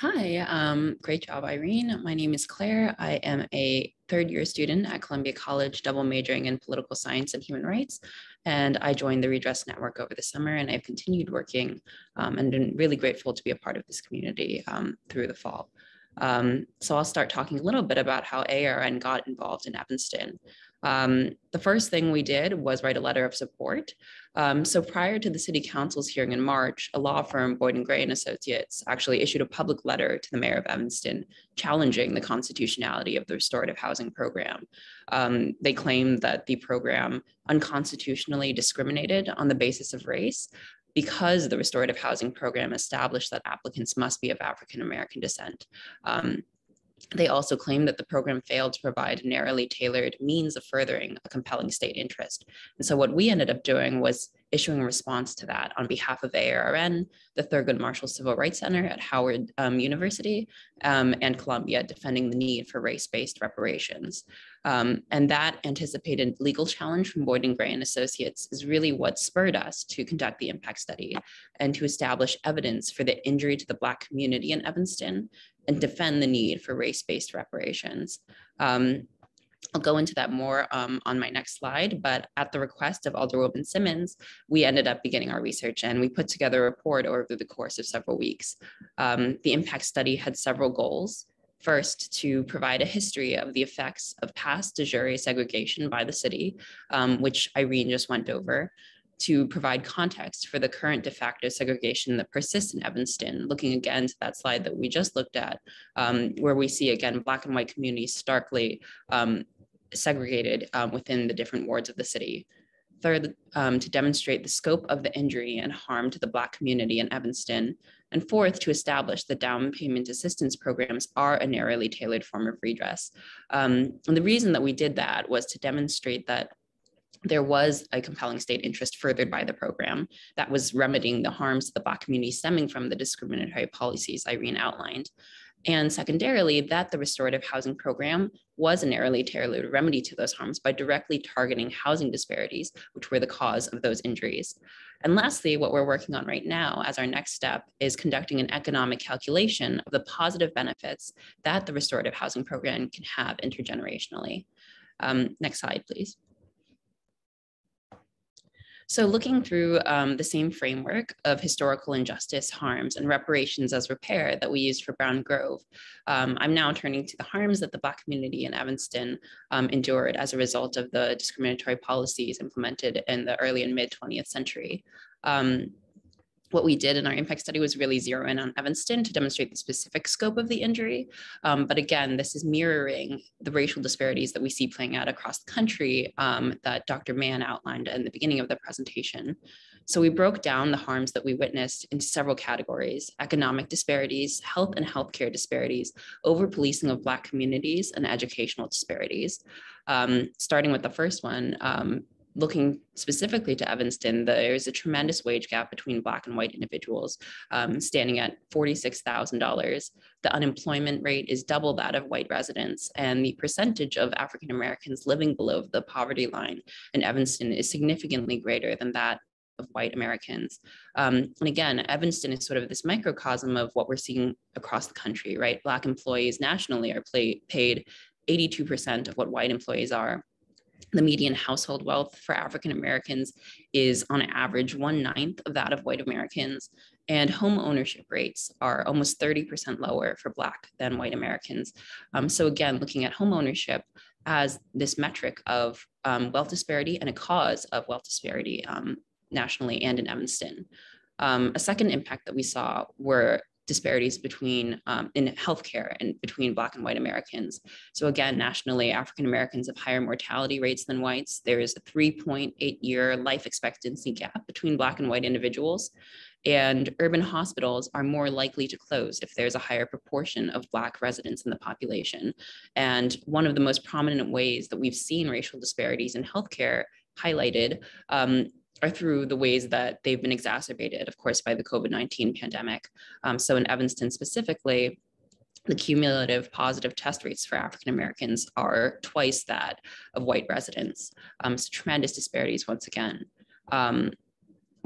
Hi, um, great job, Irene. My name is Claire. I am a third year student at Columbia College, double majoring in political science and human rights. And I joined the Redress Network over the summer and I've continued working um, and been really grateful to be a part of this community um, through the fall. Um, so I'll start talking a little bit about how ARN got involved in Evanston. Um, the first thing we did was write a letter of support. Um, so prior to the city council's hearing in March, a law firm, Boyden Gray and Associates, actually issued a public letter to the mayor of Evanston challenging the constitutionality of the restorative housing program. Um, they claimed that the program unconstitutionally discriminated on the basis of race because the restorative housing program established that applicants must be of African American descent. Um, they also claim that the program failed to provide narrowly tailored means of furthering a compelling state interest. And so what we ended up doing was issuing a response to that on behalf of ARN, the Thurgood Marshall Civil Rights Center at Howard um, University, um, and Columbia, defending the need for race-based reparations. Um, and that anticipated legal challenge from Boyden Gray and Associates is really what spurred us to conduct the impact study and to establish evidence for the injury to the Black community in Evanston and defend the need for race-based reparations. Um, I'll go into that more um, on my next slide, but at the request of Alderwoman Simmons, we ended up beginning our research and we put together a report over the course of several weeks. Um, the impact study had several goals. First, to provide a history of the effects of past de jure segregation by the city, um, which Irene just went over to provide context for the current de facto segregation that persists in Evanston, looking again to that slide that we just looked at, um, where we see again Black and white communities starkly um, segregated um, within the different wards of the city. Third, um, to demonstrate the scope of the injury and harm to the Black community in Evanston. And fourth, to establish that down payment assistance programs are a narrowly tailored form of redress. Um, and the reason that we did that was to demonstrate that there was a compelling state interest furthered by the program that was remedying the harms to the Black community stemming from the discriminatory policies Irene outlined. And secondarily, that the restorative housing program was a narrowly tailored remedy to those harms by directly targeting housing disparities, which were the cause of those injuries. And lastly, what we're working on right now as our next step is conducting an economic calculation of the positive benefits that the restorative housing program can have intergenerationally. Um, next slide, please. So looking through um, the same framework of historical injustice, harms, and reparations as repair that we used for Brown Grove, um, I'm now turning to the harms that the Black community in Evanston um, endured as a result of the discriminatory policies implemented in the early and mid 20th century. Um, what we did in our impact study was really zero in on Evanston to demonstrate the specific scope of the injury. Um, but again, this is mirroring the racial disparities that we see playing out across the country um, that Dr. Mann outlined in the beginning of the presentation. So we broke down the harms that we witnessed into several categories, economic disparities, health and healthcare disparities, over policing of Black communities, and educational disparities. Um, starting with the first one, um, looking specifically to Evanston, there's a tremendous wage gap between Black and white individuals, um, standing at $46,000. The unemployment rate is double that of white residents, and the percentage of African Americans living below the poverty line in Evanston is significantly greater than that of white Americans. Um, and again, Evanston is sort of this microcosm of what we're seeing across the country, right? Black employees nationally are play, paid 82% of what white employees are the median household wealth for African Americans is on average one ninth of that of white Americans. And home ownership rates are almost 30% lower for Black than white Americans. Um, so, again, looking at home ownership as this metric of um, wealth disparity and a cause of wealth disparity um, nationally and in Evanston. Um, a second impact that we saw were disparities between um, in healthcare and between Black and white Americans. So again, nationally, African Americans have higher mortality rates than whites. There is a 3.8 year life expectancy gap between Black and white individuals. And urban hospitals are more likely to close if there's a higher proportion of Black residents in the population. And one of the most prominent ways that we've seen racial disparities in healthcare highlighted um, are through the ways that they've been exacerbated, of course, by the COVID 19 pandemic. Um, so, in Evanston specifically, the cumulative positive test rates for African Americans are twice that of white residents. Um, so, tremendous disparities once again. Um,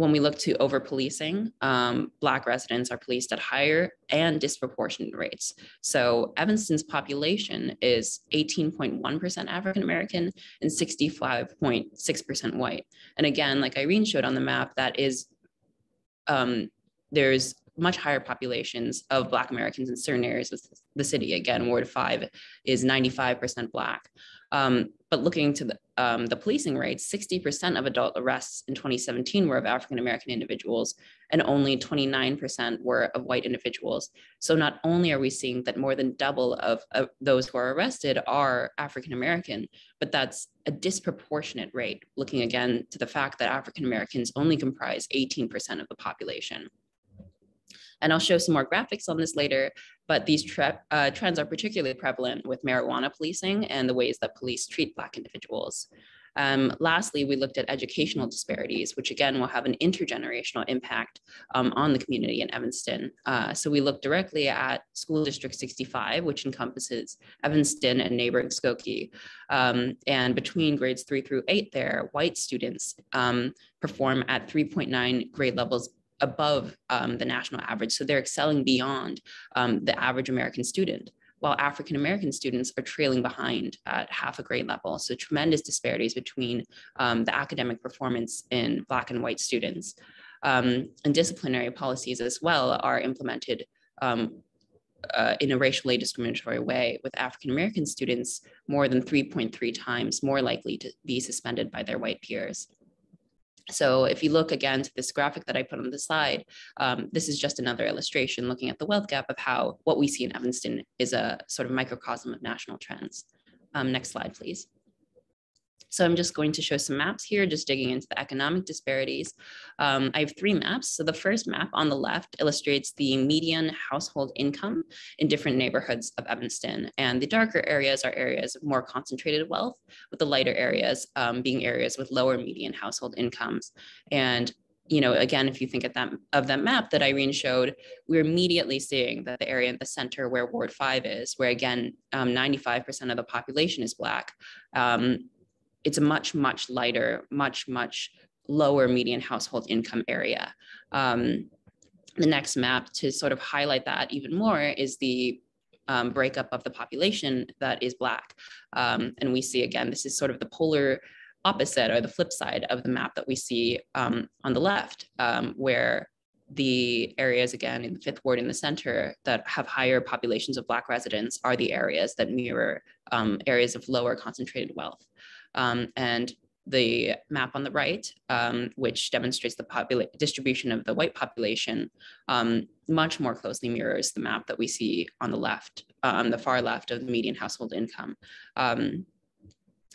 when we look to over policing, um, Black residents are policed at higher and disproportionate rates. So Evanston's population is 18.1% African American and 65.6% white. And again, like Irene showed on the map, that is, um, there's much higher populations of Black Americans in certain areas of the city. Again, Ward 5 is 95% Black. Um, but looking to the, um, the policing rates, 60% of adult arrests in 2017 were of African American individuals, and only 29% were of white individuals. So not only are we seeing that more than double of, of those who are arrested are African American, but that's a disproportionate rate, looking again to the fact that African Americans only comprise 18% of the population. And I'll show some more graphics on this later, but these tre uh, trends are particularly prevalent with marijuana policing and the ways that police treat Black individuals. Um, lastly, we looked at educational disparities, which again will have an intergenerational impact um, on the community in Evanston. Uh, so we looked directly at School District 65, which encompasses Evanston and neighboring Skokie. Um, and between grades three through eight there, white students um, perform at 3.9 grade levels above um, the national average. So they're excelling beyond um, the average American student, while African American students are trailing behind at half a grade level. So tremendous disparities between um, the academic performance in Black and white students. Um, and disciplinary policies as well are implemented um, uh, in a racially discriminatory way, with African American students more than 3.3 times more likely to be suspended by their white peers. So if you look again to this graphic that I put on the slide, um, this is just another illustration looking at the wealth gap of how what we see in Evanston is a sort of microcosm of national trends. Um, next slide, please. So I'm just going to show some maps here, just digging into the economic disparities. Um, I have three maps. So the first map on the left illustrates the median household income in different neighborhoods of Evanston. And the darker areas are areas of more concentrated wealth, with the lighter areas um, being areas with lower median household incomes. And you know, again, if you think of that of that map that Irene showed, we're immediately seeing that the area in the center where Ward 5 is, where again, 95% um, of the population is Black, um, it's a much, much lighter, much, much lower median household income area. Um, the next map to sort of highlight that even more is the um, breakup of the population that is Black. Um, and we see again, this is sort of the polar opposite or the flip side of the map that we see um, on the left, um, where the areas again in the fifth ward in the center that have higher populations of black residents are the areas that mirror um, areas of lower concentrated wealth um, and the map on the right, um, which demonstrates the distribution of the white population, um, much more closely mirrors the map that we see on the left, on um, the far left of the median household income. Um,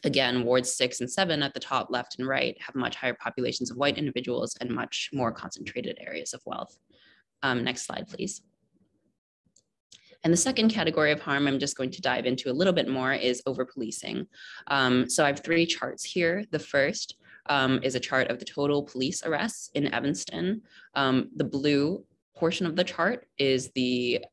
again, wards six and seven at the top left and right have much higher populations of white individuals and much more concentrated areas of wealth. Um, next slide, please. And the second category of harm I'm just going to dive into a little bit more is over policing. Um, so I have three charts here. The first um, is a chart of the total police arrests in Evanston. Um, the blue portion of the chart is the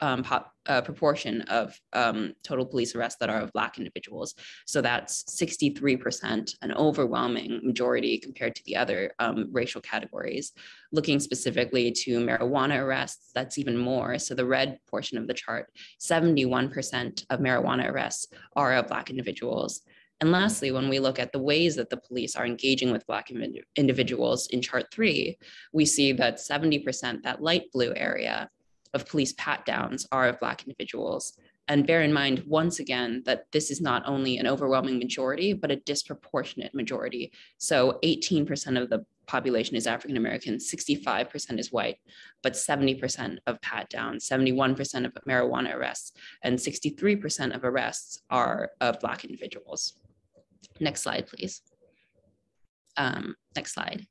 um, pop, uh, proportion of um, total police arrests that are of Black individuals. So that's 63%, an overwhelming majority compared to the other um, racial categories. Looking specifically to marijuana arrests, that's even more. So the red portion of the chart, 71% of marijuana arrests are of Black individuals. And lastly, when we look at the ways that the police are engaging with Black individuals in chart three, we see that 70%, that light blue area, of police pat downs are of Black individuals. And bear in mind, once again, that this is not only an overwhelming majority, but a disproportionate majority. So 18% of the population is African American, 65% is white, but 70% of pat downs, 71% of marijuana arrests, and 63% of arrests are of Black individuals. Next slide, please. Um, next slide.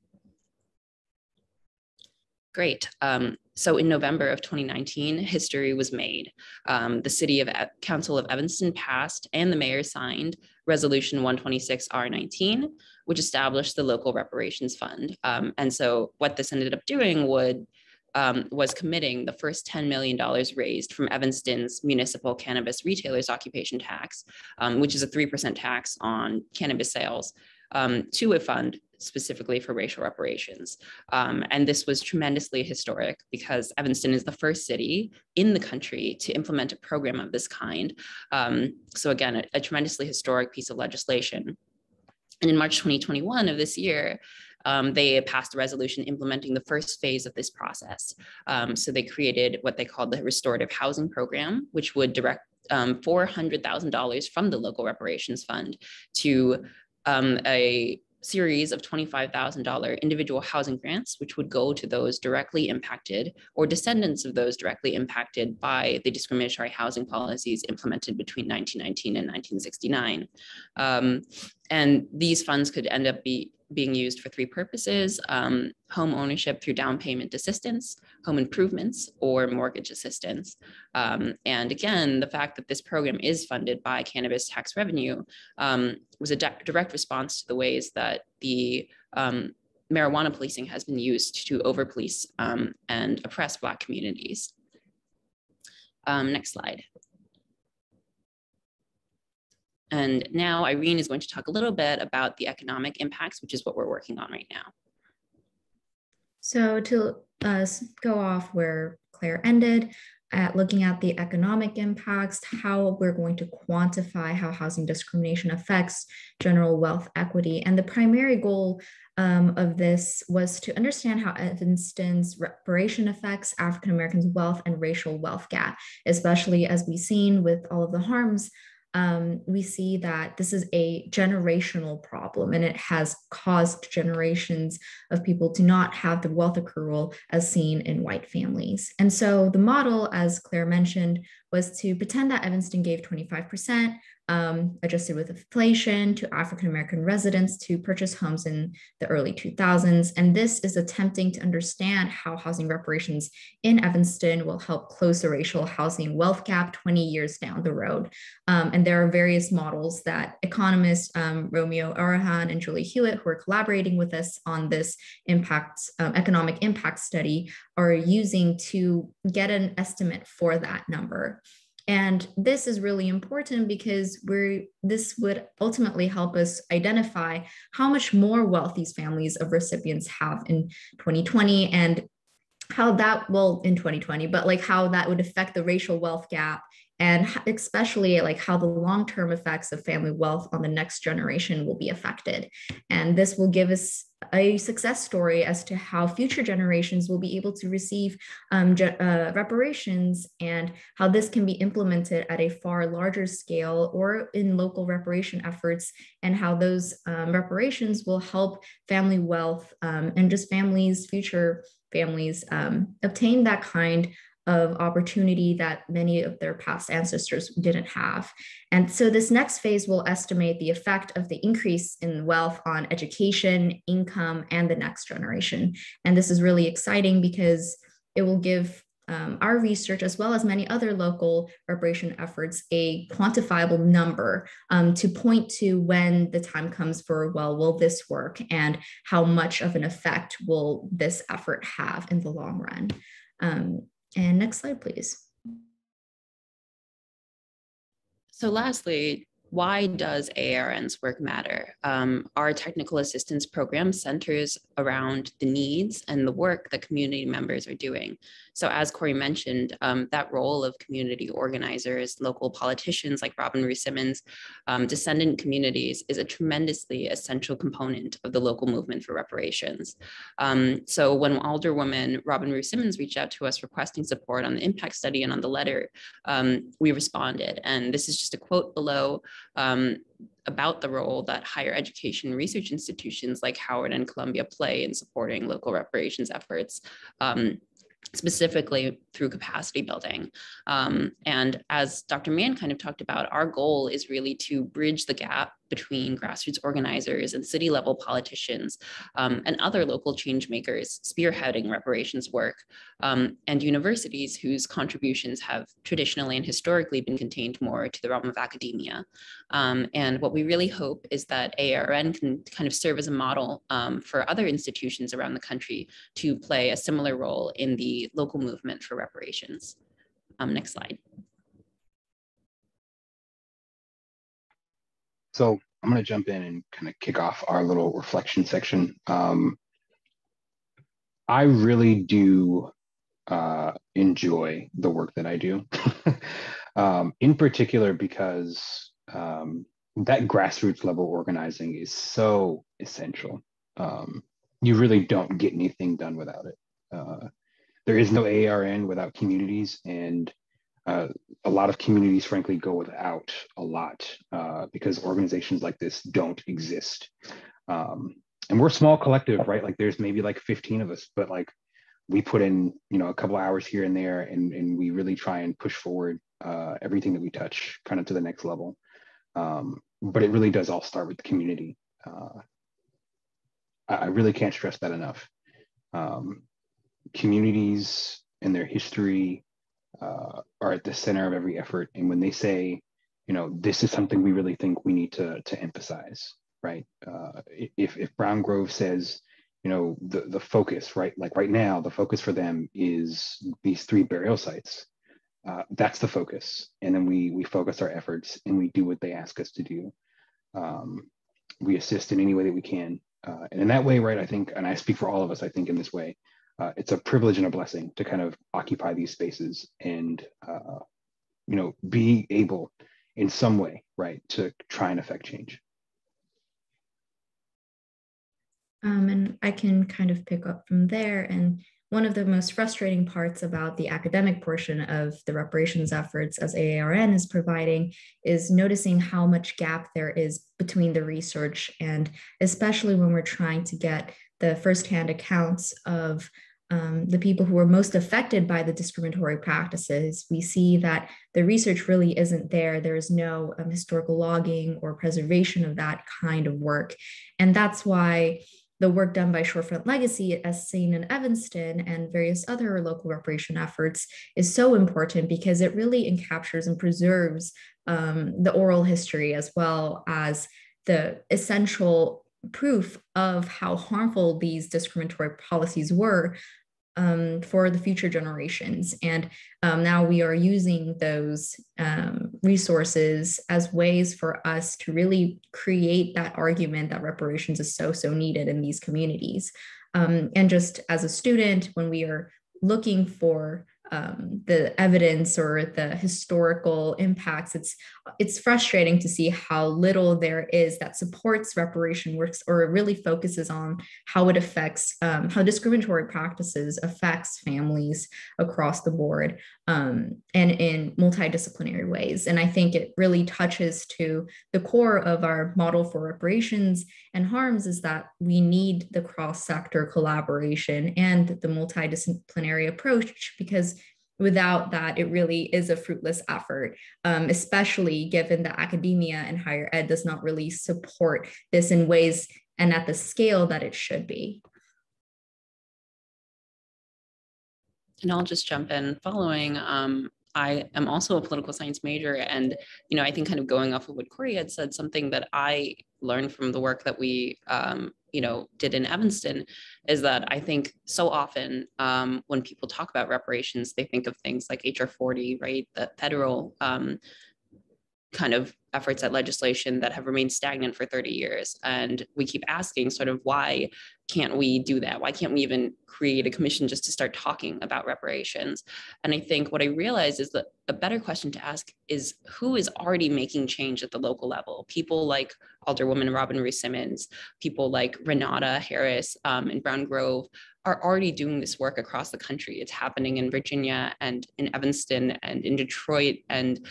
Great. Um, so in November of 2019, history was made. Um, the City of e- Council of Evanston passed and the mayor signed Resolution 126 R19, which established the local reparations fund. Um, and so what this ended up doing would um, was committing the first $10 million raised from Evanston's municipal cannabis retailers occupation tax, um, which is a 3% tax on cannabis sales, um, to a fund specifically for racial reparations. Um, and this was tremendously historic because Evanston is the first city in the country to implement a program of this kind. Um, so again, a, a, tremendously historic piece of legislation. And in March 2021 of this year, um, they passed a resolution implementing the first phase of this process. Um, so they created what they called the restorative housing program, which would direct um, $400,000 from the local reparations fund to um, a series of $25,000 individual housing grants, which would go to those directly impacted or descendants of those directly impacted by the discriminatory housing policies implemented between 1919 and 1969. Um, and these funds could end up be, being used for three purposes, um, home ownership through down payment assistance, home improvements, or mortgage assistance. Um, and again, the fact that this program is funded by cannabis tax revenue um, was a direct response to the ways that the um, marijuana policing has been used to over-police um, and oppress Black communities. Um, next slide. And now Irene is going to talk a little bit about the economic impacts, which is what we're working on right now. So to uh, go off where Claire ended, at looking at the economic impacts, how we're going to quantify how housing discrimination affects general wealth equity. And the primary goal um, of this was to understand how Evanston's reparation affects African Americans' wealth and racial wealth gap, especially as we've seen with all of the harms um, we see that this is a generational problem and it has caused generations of people to not have the wealth accrual as seen in white families. And so the model, as Claire mentioned, was to pretend that Evanston gave 25%, um, adjusted with inflation to African American residents to purchase homes in the early 2000s. And this is attempting to understand how housing reparations in Evanston will help close the racial housing wealth gap 20 years down the road. Um, and there are various models that economists um, Romeo Arahan and Julie Hewitt, who are collaborating with us on this impact um, economic impact study, are using to get an estimate for that number. And this is really important because we're this would ultimately help us identify how much more wealth these families of recipients have in 2020 and how that will in 2020, but like how that would affect the racial wealth gap and especially like how the long-term effects of family wealth on the next generation will be affected. And this will give us a success story as to how future generations will be able to receive um, uh, reparations and how this can be implemented at a far larger scale or in local reparation efforts and how those um, reparations will help family wealth um, and just families, future families um, obtain that kind of opportunity that many of their past ancestors didn't have. And so this next phase will estimate the effect of the increase in wealth on education, income, and the next generation. And this is really exciting because it will give um, our research, as well as many other local reparation efforts, a quantifiable number um, to point to when the time comes for, well, will this work and how much of an effect will this effort have in the long run? Um, and next slide, please. So lastly, why does ARN's work matter? Um, our technical assistance program centers around the needs and the work that community members are doing. So as Corey mentioned, um, that role of community organizers, local politicians like Robin Rue Simmons, um, descendant communities is a tremendously essential component of the local movement for reparations. Um, so when Alderwoman Robin Rue Simmons reached out to us requesting support on the impact study and on the letter, um, we responded. And this is just a quote below um, about the role that higher education research institutions like Howard and Columbia play in supporting local reparations efforts. Um, specifically through capacity building. Um, and as Dr. Mann kind of talked about, our goal is really to bridge the gap between grassroots organizers and city level politicians um, and other local change makers spearheading reparations work um, and universities whose contributions have traditionally and historically been contained more to the realm of academia. Um, and what we really hope is that ARN can kind of serve as a model um, for other institutions around the country to play a similar role in the local movement for reparations. Um, next slide. So I'm going to jump in and kind of kick off our little reflection section. Um, I really do uh, enjoy the work that I do, um, in particular because um, that grassroots level organizing is so essential. Um, you really don't get anything done without it. Uh, there is no ARN without communities, and uh, a lot of communities, frankly, go without a lot uh, because organizations like this don't exist. Um, and we're a small collective, right? Like there's maybe like 15 of us, but like we put in, you know, a couple hours here and there, and, and we really try and push forward uh, everything that we touch kind of to the next level. Um, but it really does all start with the community. Uh, I, I really can't stress that enough. Um, communities and their history uh, are at the center of every effort. And when they say, you know, this is something we really think we need to, to emphasize, right? Uh, if, if Brown Grove says, you know, the, the focus, right? Like right now, the focus for them is these three burial sites. Uh, that's the focus. And then we, we focus our efforts and we do what they ask us to do. Um, we assist in any way that we can. Uh, and in that way, right, I think, and I speak for all of us, I think in this way, uh, it's a privilege and a blessing to kind of occupy these spaces and uh, you know be able in some way right to try and affect change. Um, and i can kind of pick up from there. And one of the most frustrating parts about the academic portion of the reparations efforts as AARN is providing is noticing how much gap there is between the research and especially when we're trying to get the firsthand accounts of um, the people who are most affected by the discriminatory practices, we see that the research really isn't there. There is no um, historical logging or preservation of that kind of work. And that's why the work done by Shorefront Legacy, as seen in Evanston and various other local reparation efforts, is so important because it really encaptures and preserves um, the oral history as well as the essential proof of how harmful these discriminatory policies were um, for the future generations. And um, now we are using those um, resources as ways for us to really create that argument that reparations is so, so needed in these communities. Um, and just as a student, when we are looking for um, the evidence or the historical impacts it's it's frustrating to see how little there is that supports reparation works or really focuses on how it affects um, how discriminatory practices affects families across the board um, and in multidisciplinary ways and i think it really touches to the core of our model for reparations and harms is that we need the cross-sector collaboration and the multidisciplinary approach because without that, it really is a fruitless effort, um, especially given that academia and higher ed does not really support this in ways and at the scale that it should be. And I'll just jump in following. Um, I am also a political science major. And, you know, I think kind of going off of what Corey had said, something that I learned from the work that we um, you know did in Evanston is that I think so often um, when people talk about reparations, they think of things like HR 40, right? The federal um, kind of efforts at legislation that have remained stagnant for 30 years. And we keep asking sort of why can't we do that? Why can't we even create a commission just to start talking about reparations? And I think what I realize is that a better question to ask is who is already making change at the local level? People like Alderwoman Robin Rue Simmons, people like Renata Harris um, in Brown Grove are already doing this work across the country. It's happening in Virginia and in Evanston and in Detroit and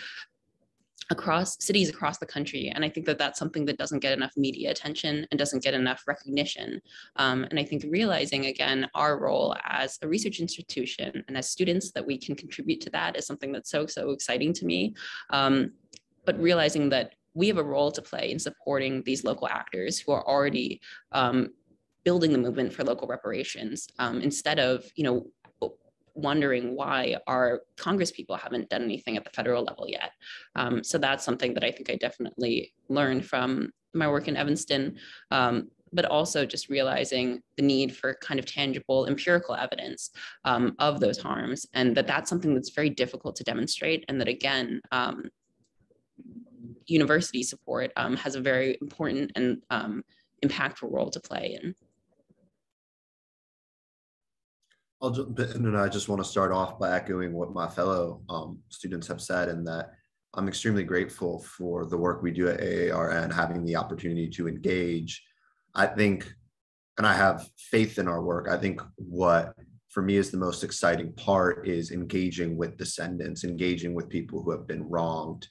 across cities across the country. And I think that that's something that doesn't get enough media attention and doesn't get enough recognition. Um, and I think realizing again our role as a research institution and as students that we can contribute to that is something that's so, so exciting to me. Um, but realizing that we have a role to play in supporting these local actors who are already um, building the movement for local reparations um, instead of you know wondering why our Congress people haven't done anything at the federal level yet. Um, so that's something that I think I definitely learned from my work in Evanston, um, but also just realizing the need for kind of tangible empirical evidence um, of those harms, and that that's something that's very difficult to demonstrate, and that again, um, university support um, has a very important and um, impactful role to play in. I'll just, and I just want to start off by echoing what my fellow um, students have said, and that I'm extremely grateful for the work we do at AAR and having the opportunity to engage. I think, and I have faith in our work. I think what for me is the most exciting part is engaging with descendants, engaging with people who have been wronged.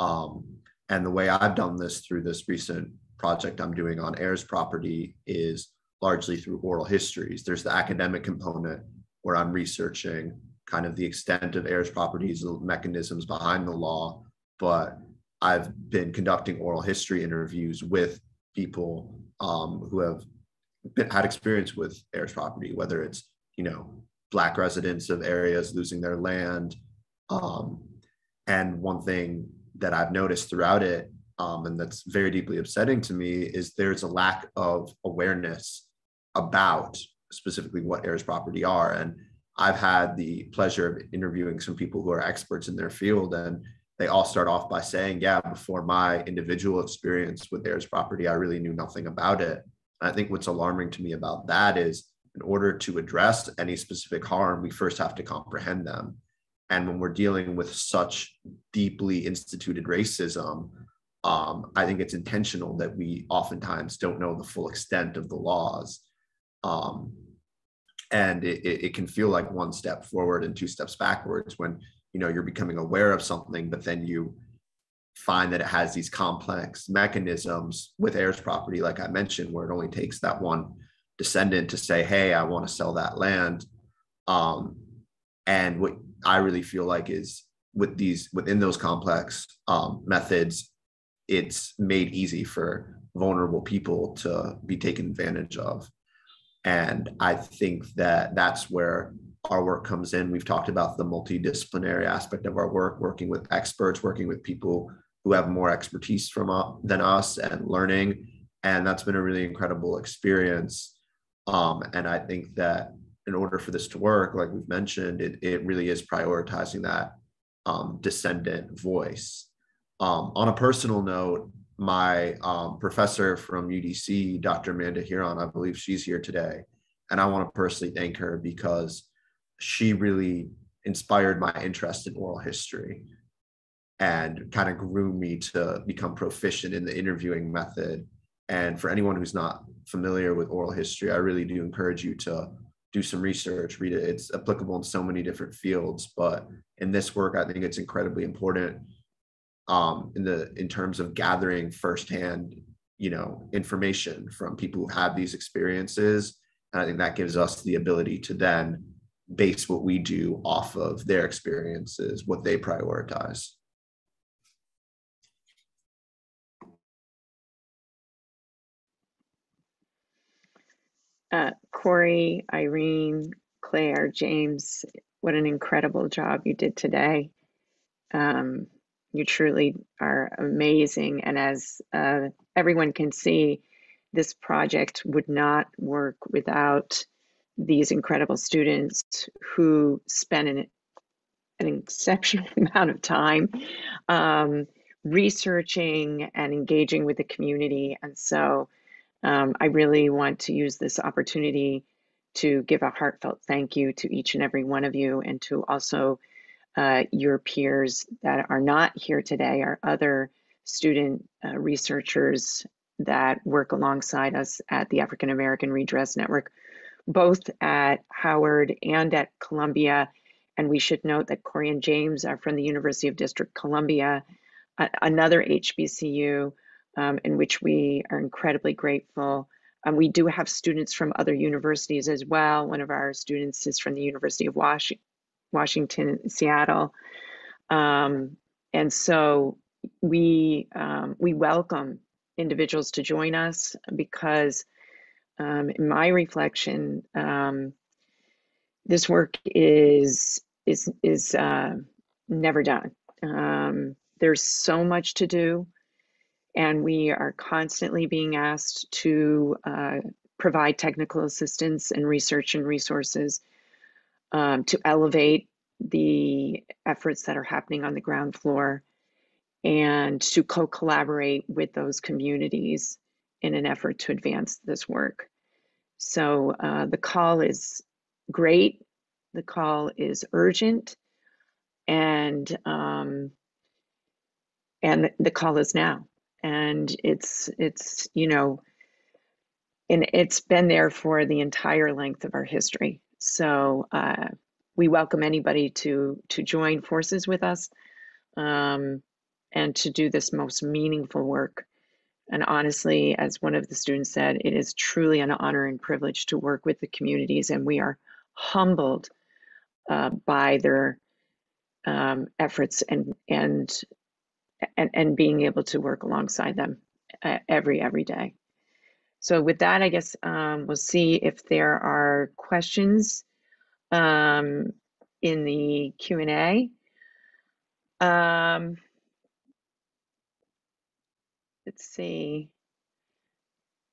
Um, and the way I've done this through this recent project I'm doing on heirs property is largely through oral histories. There's the academic component where I'm researching kind of the extent of heirs properties, the mechanisms behind the law, but I've been conducting oral history interviews with people um, who have been, had experience with heirs property, whether it's you know black residents of areas losing their land, um, and one thing that I've noticed throughout it, um, and that's very deeply upsetting to me, is there's a lack of awareness about specifically what heirs property are. And I've had the pleasure of interviewing some people who are experts in their field, and they all start off by saying, Yeah, before my individual experience with heirs property, I really knew nothing about it. And I think what's alarming to me about that is in order to address any specific harm, we first have to comprehend them. And when we're dealing with such deeply instituted racism, um, I think it's intentional that we oftentimes don't know the full extent of the laws. Um, and it, it can feel like one step forward and two steps backwards when you know you're becoming aware of something, but then you find that it has these complex mechanisms with heirs property, like I mentioned, where it only takes that one descendant to say, "Hey, I want to sell that land." Um, and what I really feel like is with these within those complex um, methods, it's made easy for vulnerable people to be taken advantage of. And I think that that's where our work comes in. We've talked about the multidisciplinary aspect of our work, working with experts, working with people who have more expertise from uh, than us and learning. And that's been a really incredible experience. Um, and I think that in order for this to work, like we've mentioned, it, it really is prioritizing that um, descendant voice. Um, on a personal note, my um, professor from UDC, Dr. Amanda Huron, I believe she's here today. And I want to personally thank her because she really inspired my interest in oral history and kind of grew me to become proficient in the interviewing method. And for anyone who's not familiar with oral history, I really do encourage you to do some research, read it. It's applicable in so many different fields, but in this work, I think it's incredibly important um, in the in terms of gathering firsthand, you know, information from people who have these experiences. And I think that gives us the ability to then base what we do off of their experiences, what they prioritize. Uh, Corey, Irene, Claire, James, what an incredible job you did today. Um, you truly are amazing. And as uh, everyone can see, this project would not work without these incredible students who spent an, an exceptional amount of time um, researching and engaging with the community. And so um, I really want to use this opportunity to give a heartfelt thank you to each and every one of you and to also uh, your peers that are not here today, our other student uh, researchers that work alongside us at the African American Redress Network, both at Howard and at Columbia. And we should note that Corey and James are from the University of District Columbia, another HBCU um, in which we are incredibly grateful. Um, we do have students from other universities as well. One of our students is from the University of Washington, Washington, Seattle. Um, and so we um, we welcome individuals to join us because um, in my reflection, um, this work is is is uh, never done. Um, there's so much to do and we are constantly being asked to uh, provide technical assistance and research and resources um, to elevate the efforts that are happening on the ground floor. and to co-collaborate with those communities in an effort to advance this work. So uh, the call is great. The call is urgent, and um, and the call is now. And it's it's you know, and it's been there for the entire length of our history. So uh, we welcome anybody to to join forces with us um, and to do this most meaningful work. And honestly, as one of the students said, it is truly an honor and privilege to work with the communities, and we are humbled uh, by their um, efforts and and and and being able to work alongside them uh, every every day. So with that, I guess um, we'll see if there are questions um, in the Q and A. Um, let's see.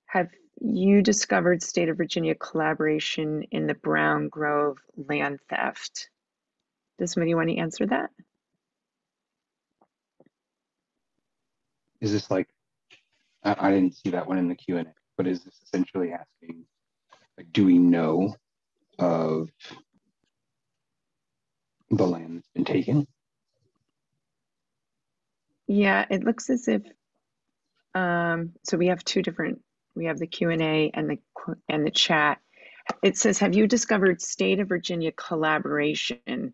Have you discovered state of Virginia collaboration in the Brown Grove land theft? Does somebody want to answer that? Is this like, I, I didn't see that one in the Q and A, but is this essentially asking, like, do we know of the land that's been taken? Yeah, it looks as if, um, so we have two different, we have the Q and A and the and the chat. It says, have you discovered state of Virginia collaboration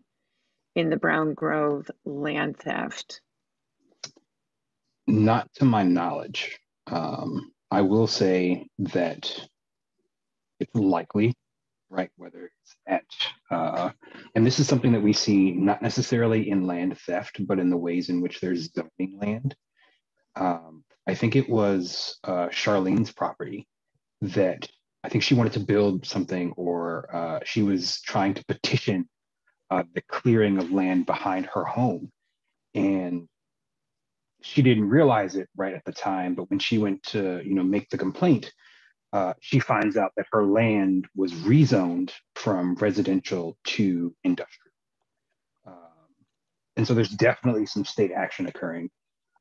in the Brown Grove land theft? Not to my knowledge. Um, I will say that it's likely, right? Whether it's at, uh, and this is something that we see not necessarily in land theft, but in the ways in which there's zoning land. Um, I think it was uh, Charlene's property that I think she wanted to build something, or uh, she was trying to petition uh, the clearing of land behind her home. And she didn't realize it right at the time, but when she went to, you know, make the complaint, uh, she finds out that her land was rezoned from residential to industrial. Um, and so there's definitely some state action occurring.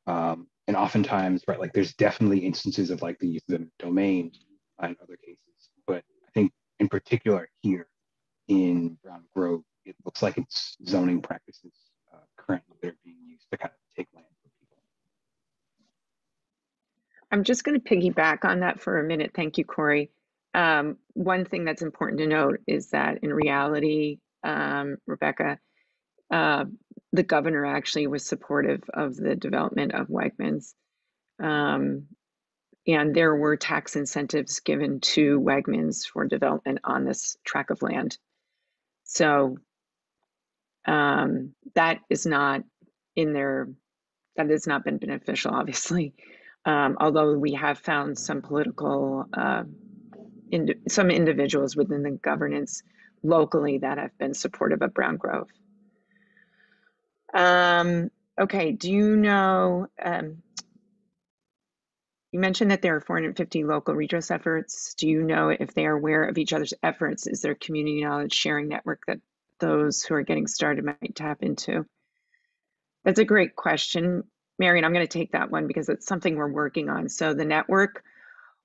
Um, and oftentimes, right, like there's definitely instances of like the use of domain in other cases. But I think in particular here in Brown Grove, it looks like it's zoning practices uh, currently that are being used to kind of take land from people. I'm just going to piggyback on that for a minute. Thank you, Corey. Um, one thing that's important to note is that in reality, um, Rebecca, uh, the governor actually was supportive of the development of Wegmans. Um, and there were tax incentives given to Wegmans for development on this tract of land. So um, that is not in their, that has not been beneficial, obviously. Um, although we have found some political, uh, in, some individuals within the governance locally that have been supportive of Brown Grove. Um, okay, do you know, um, you mentioned that there are 450 local redress efforts. Do you know if they are aware of each other's efforts? Is there a community knowledge sharing network that those who are getting started might tap into? That's a great question. Marion, I'm going to take that one because it's something we're working on. So the network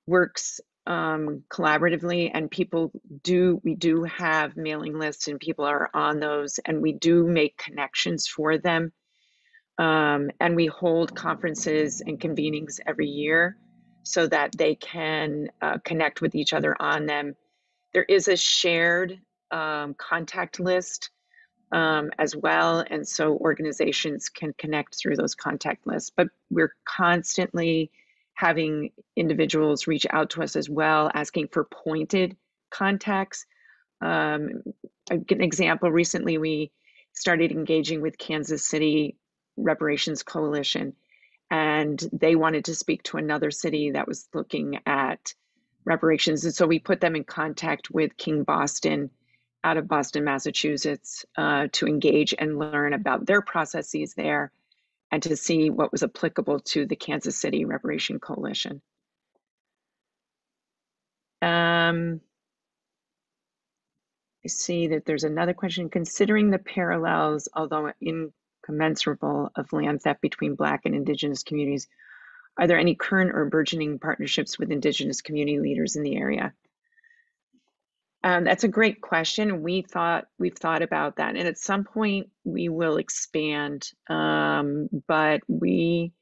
works um, collaboratively and people do, we do have mailing lists and people are on those and we do make connections for them. Um, and we hold conferences and convenings every year so that they can uh, connect with each other on them. There is a shared um, contact list um, as well. And so organizations can connect through those contact lists. But we're constantly having individuals reach out to us as well, asking for pointed contacts. Um, an example recently, we started engaging with Kansas City Reparations Coalition, and they wanted to speak to another city that was looking at reparations. And so we put them in contact with King Boston out of Boston, Massachusetts, uh, to engage and learn about their processes there and to see what was applicable to the Kansas City Reparation Coalition. Um, I see that there's another question. Considering the parallels, although incommensurable, of land theft between Black and Indigenous communities. Are there any current or burgeoning partnerships with Indigenous community leaders in the area? Um, that's a great question. We thought we've thought about that, and at some point we will expand. Um, but we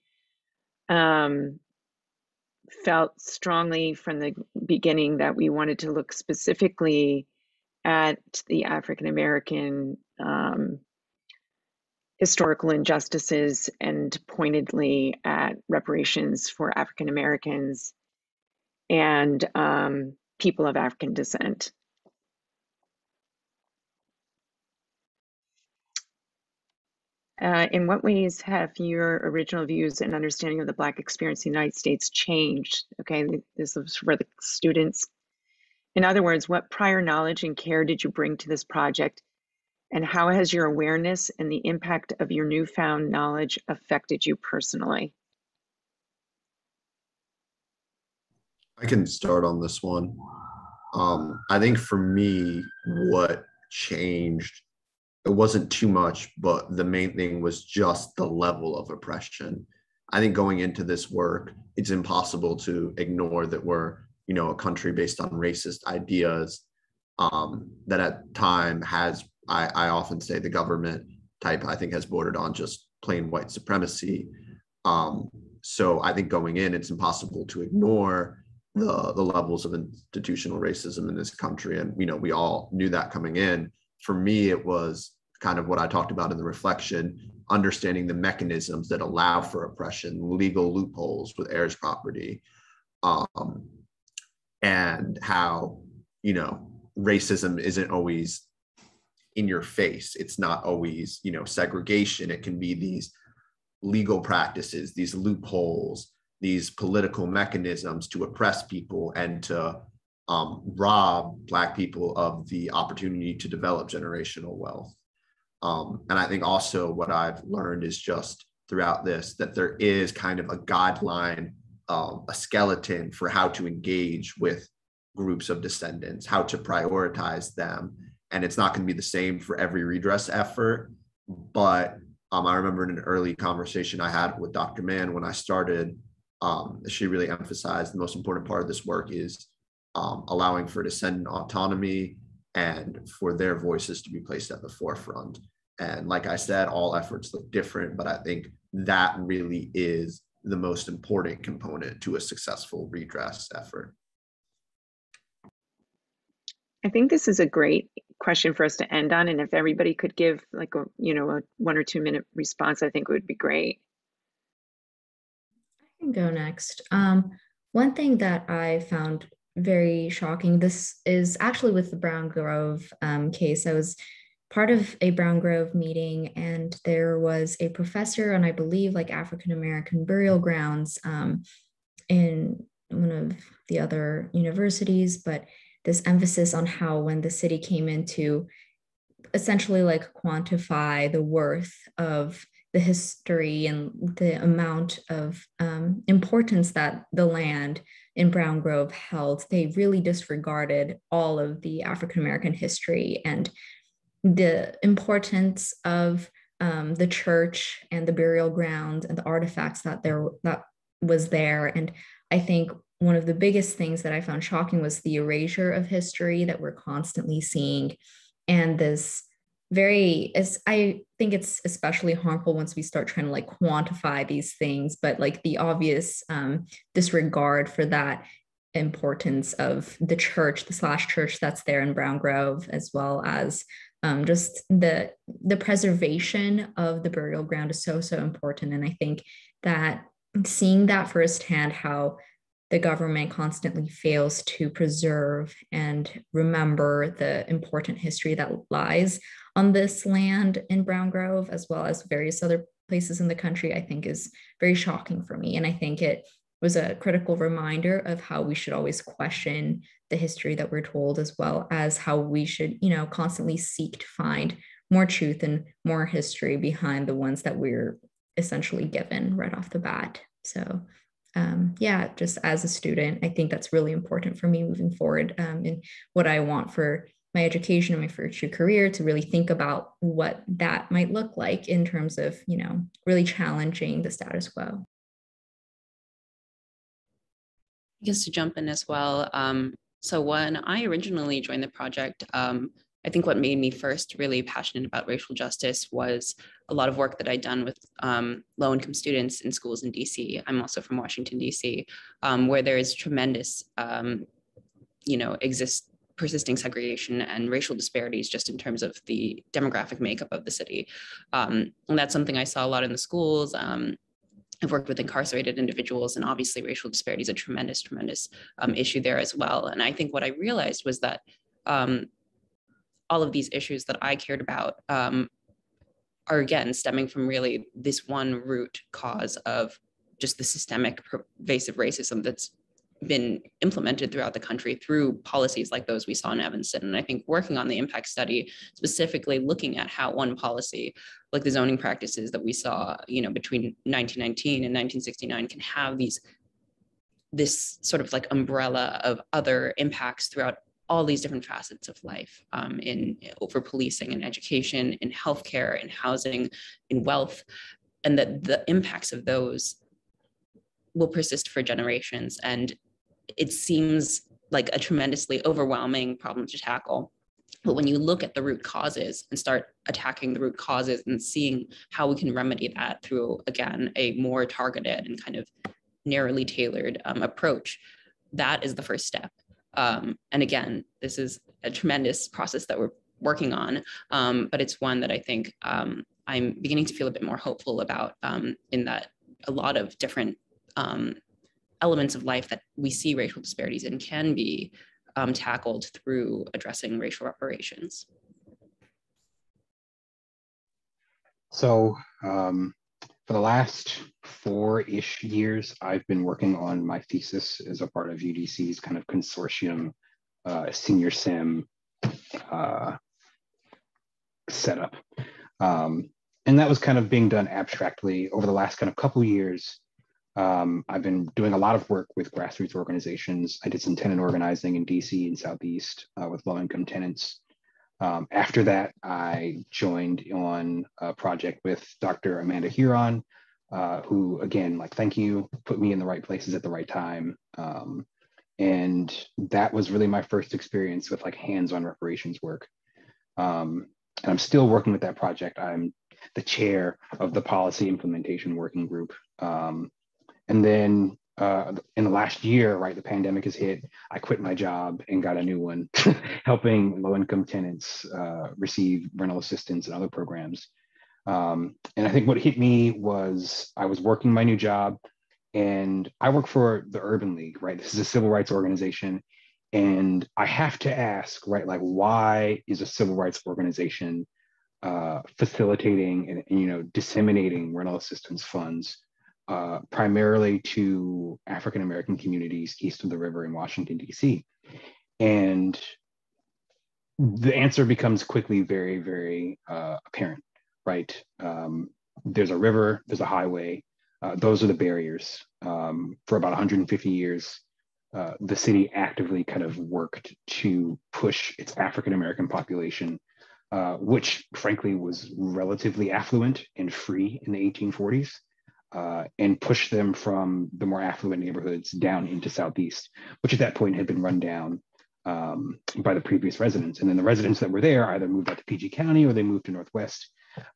um, felt strongly from the beginning that we wanted to look specifically at the African American um, historical injustices and pointedly at reparations for African Americans and um, people of African descent. Uh, in what ways have your original views and understanding of the Black experience in the United States changed? Okay, this is for the students. In other words, what prior knowledge and care did you bring to this project? And how has your awareness and the impact of your newfound knowledge affected you personally? I can start on this one. Um, I think for me, what changed it wasn't too much, but the main thing was just the level of oppression. I think going into this work, it's impossible to ignore that we're, you know, a country based on racist ideas um, that at time has, I, I often say the government type, I think has bordered on just plain white supremacy. Um, so I think going in, it's impossible to ignore the, the levels of institutional racism in this country. And, you know, we all knew that coming in. For me, it was kind of what I talked about in the reflection, understanding the mechanisms that allow for oppression, legal loopholes with heirs property, um, and how, you know, racism isn't always in your face. It's not always, you know, segregation. It can be these legal practices, these loopholes, these political mechanisms to oppress people and to um, rob Black people of the opportunity to develop generational wealth. Um, and I think also what I've learned is just throughout this that there is kind of a guideline, um, a skeleton for how to engage with groups of descendants, how to prioritize them. And it's not going to be the same for every redress effort. But um, I remember in an early conversation I had with Dr. Mann when I started, um, she really emphasized the most important part of this work is um, allowing for descendant autonomy and for their voices to be placed at the forefront. And like I said, all efforts look different, but I think that really is the most important component to a successful redress effort. I think this is a great question for us to end on. And if everybody could give like a, you know, a one or two minute response, I think it would be great. I can go next. Um, one thing that I found very shocking, this is actually with the Brown Grove um, case. I was part of a Brown Grove meeting, and there was a professor on, I believe, like African American burial grounds um, in one of the other universities, but this emphasis on how when the city came in to essentially like quantify the worth of the history and the amount of um, importance that the land in Brown Grove held, they really disregarded all of the African American history and the importance of um, the church and the burial ground and the artifacts that there that was there. And I think one of the biggest things that I found shocking was the erasure of history that we're constantly seeing, and this very as i think it's especially harmful once we start trying to like quantify these things but like the obvious um, disregard for that importance of the church the slash church that's there in brown grove as well as um, just the the preservation of the burial ground is so so important. And i think that seeing that firsthand how the government constantly fails to preserve and remember the important history that lies on this land in brown grove as well as various other places in the country i think is very shocking for me. And i think it was a critical reminder of how we should always question the history that we're told as well as how we should you know constantly seek to find more truth and more history behind the ones that we're essentially given right off the bat so um, yeah just as a student i think that's really important for me moving forward um, and what i want for my education and my future career to really think about what that might look like in terms of, you know, really challenging the status quo. I guess to jump in as well. Um, so when I originally joined the project, um, I think what made me first really passionate about racial justice was a lot of work that I'd done with um, low income students in schools in DC. I'm also from Washington, DC, um, where there is tremendous, um, you know, exist persisting segregation and racial disparities just in terms of the demographic makeup of the city. Um, and that's something I saw a lot in the schools. Um, I've worked with incarcerated individuals, and obviously, racial disparity is a tremendous, tremendous um, issue there as well. And I think what I realized was that um, all of these issues that I cared about um, are again stemming from really this one root cause of just the systemic pervasive racism that's been implemented throughout the country through policies like those we saw in Evanston. And I think working on the impact study, specifically looking at how one policy, like the zoning practices that we saw, you know, between 1919 and 1969 can have these this sort of like umbrella of other impacts throughout all these different facets of life um, in over policing and education in healthcare in housing in wealth and that the impacts of those will persist for generations and it seems like a tremendously overwhelming problem to tackle. But when you look at the root causes and start attacking the root causes and seeing how we can remedy that through, again, a more targeted and kind of narrowly tailored um, approach, that is the first step. Um, and again, this is a tremendous process that we're working on, um, but it's one that I think um, I'm beginning to feel a bit more hopeful about um, in that a lot of different um, elements of life that we see racial disparities in can be um, tackled through addressing racial reparations. So um, for the last four-ish years, I've been working on my thesis as a part of UDC's kind of consortium uh, senior sim uh, setup. Um, and that was kind of being done abstractly over the last kind of couple years. Um, I've been doing a lot of work with grassroots organizations. I did some tenant organizing in DC and Southeast uh, with low income tenants. Um, after that, I joined on a project with Dr. Amanda Huron, uh, who, again, like, thank you, put me in the right places at the right time. Um, and that was really my first experience with like hands-on reparations work. Um, and I'm still working with that project. I'm the chair of the policy implementation working group. Um, and then uh, in the last year, right, the pandemic has hit. I quit my job and got a new one, helping low-income tenants uh, receive rental assistance and other programs. Um, and I think what hit me was I was working my new job, and I work for the Urban League, right? This is a civil rights organization, and I have to ask, right, like why is a civil rights organization uh, facilitating and, and you know disseminating rental assistance funds uh, primarily to African American communities east of the river in Washington, D.C. And the answer becomes quickly very, very uh, apparent, right? Um, there's a river, there's a highway. Uh, those are the barriers. Um, for about 150 years, uh, the city actively kind of worked to push its African American population, uh, which frankly was relatively affluent and free in the 1840s, uh, and push them from the more affluent neighborhoods down into Southeast, which at that point had been run down um, by the previous residents. And then the residents that were there either moved out to PG County or they moved to Northwest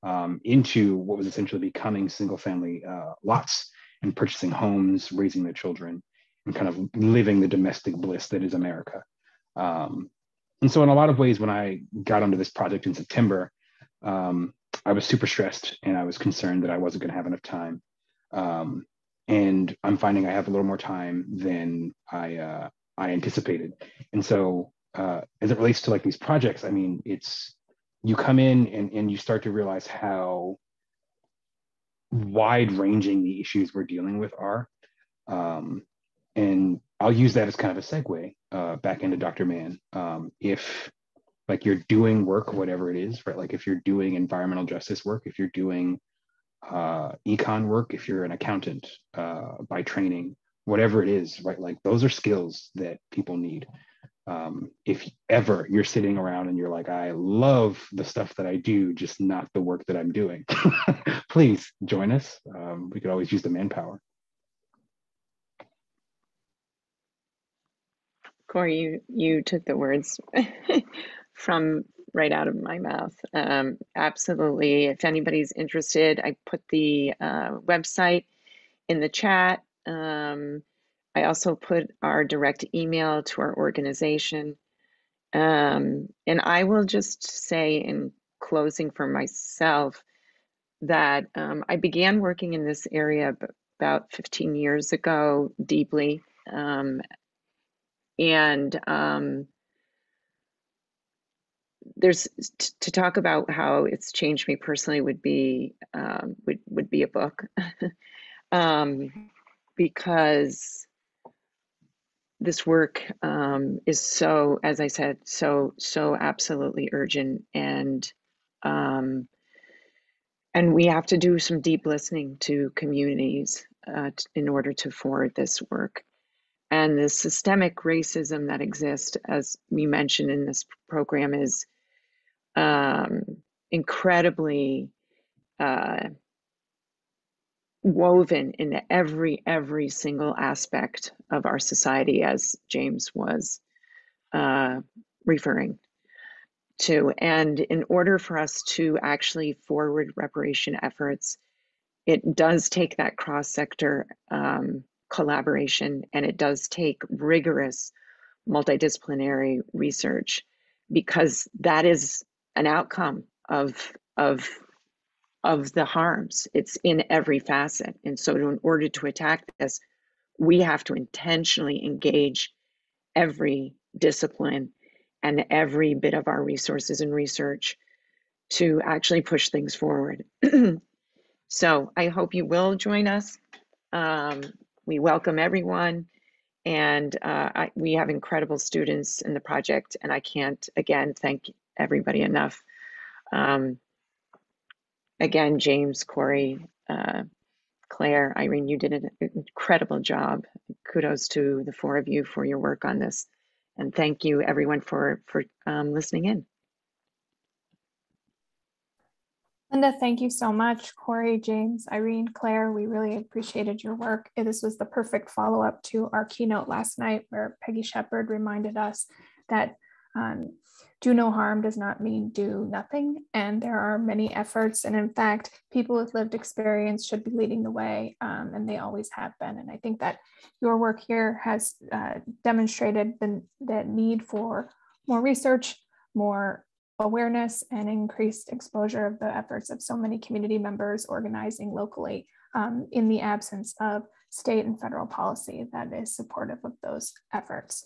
um, into what was essentially becoming single family uh, lots and purchasing homes, raising their children, and kind of living the domestic bliss that is America. Um, and so, in a lot of ways, when I got onto this project in September, um, I was super stressed and I was concerned that I wasn't going to have enough time um, and I'm finding I have a little more time than I uh, I anticipated. And so uh, as it relates to like these projects, I mean, it's you come in and, and you start to realize how wide ranging the issues we're dealing with are. Um, and I'll use that as kind of a segue uh, back into Dr. Mann. Um, if like you're doing work, whatever it is, right? Like if you're doing environmental justice work, if you're doing uh, econ work, if you're an accountant uh, by training, whatever it is, right? Like those are skills that people need. Um, if ever you're sitting around and you're like, I love the stuff that I do, just not the work that I'm doing, please join us. Um, we could always use the manpower. Corey, you, you took the words from right out of my mouth. Um, absolutely. If anybody's interested, I put the uh, website in the chat. Um, I also put our direct email to our organization. Um, and I will just say in closing for myself that um, I began working in this area about 15 years ago deeply. Um, and there's to talk about how it's changed me personally would be um, would would be a book. Um, because this work um, is so as I said so so absolutely urgent and um, and we have to do some deep listening to communities uh, in order to forward this work and the systemic racism that exists as we mentioned in this program is um, incredibly uh, woven into every every single aspect of our society, as James was uh, referring to. And in order for us to actually forward reparation efforts, it does take that cross sector um, collaboration and it does take rigorous multidisciplinary research because that is an outcome of of of the harms. It's in every facet. And so in order to attack this, we have to intentionally engage every discipline and every bit of our resources and research to actually push things forward. so I hope you will join us. Um, we welcome everyone. And uh, I, we have incredible students in the project, and I can't again thank everybody enough. Um, again, James, Corey, uh, Claire, Irene, you did an incredible job. Kudos to the four of you for your work on this. And thank you everyone for, for um, listening in. Linda, thank you so much. Corey, James, Irene, Claire, we really appreciated your work. This was the perfect follow up to our keynote last night, where Peggy Shepard reminded us that um, do no harm does not mean do nothing. And there are many efforts. And in fact, people with lived experience should be leading the way, um, and they always have been. And I think that your work here has uh, demonstrated the, the need for more research, more awareness, and increased exposure of the efforts of so many community members organizing locally um, in the absence of state and federal policy that is supportive of those efforts.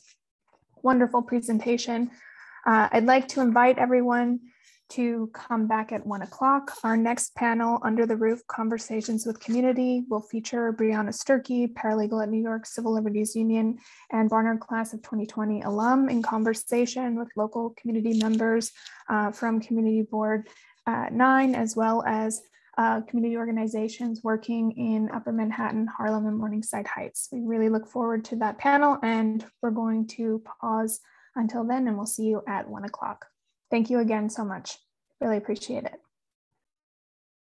Wonderful presentation. Uh, I'd like to invite everyone to come back at one o'clock. Our next panel, Under the Roof Conversations with Community, will feature Brianna Sturkey, paralegal at New York Civil Liberties Union and Barnard Class of 2020 alum in conversation with local community members uh, from Community Board uh, 9, as well as uh, community organizations working in Upper Manhattan, Harlem, and Morningside Heights. We really look forward to that panel and we're going to pause until then, and we'll see you at one o'clock. Thank you again so much. Really appreciate it.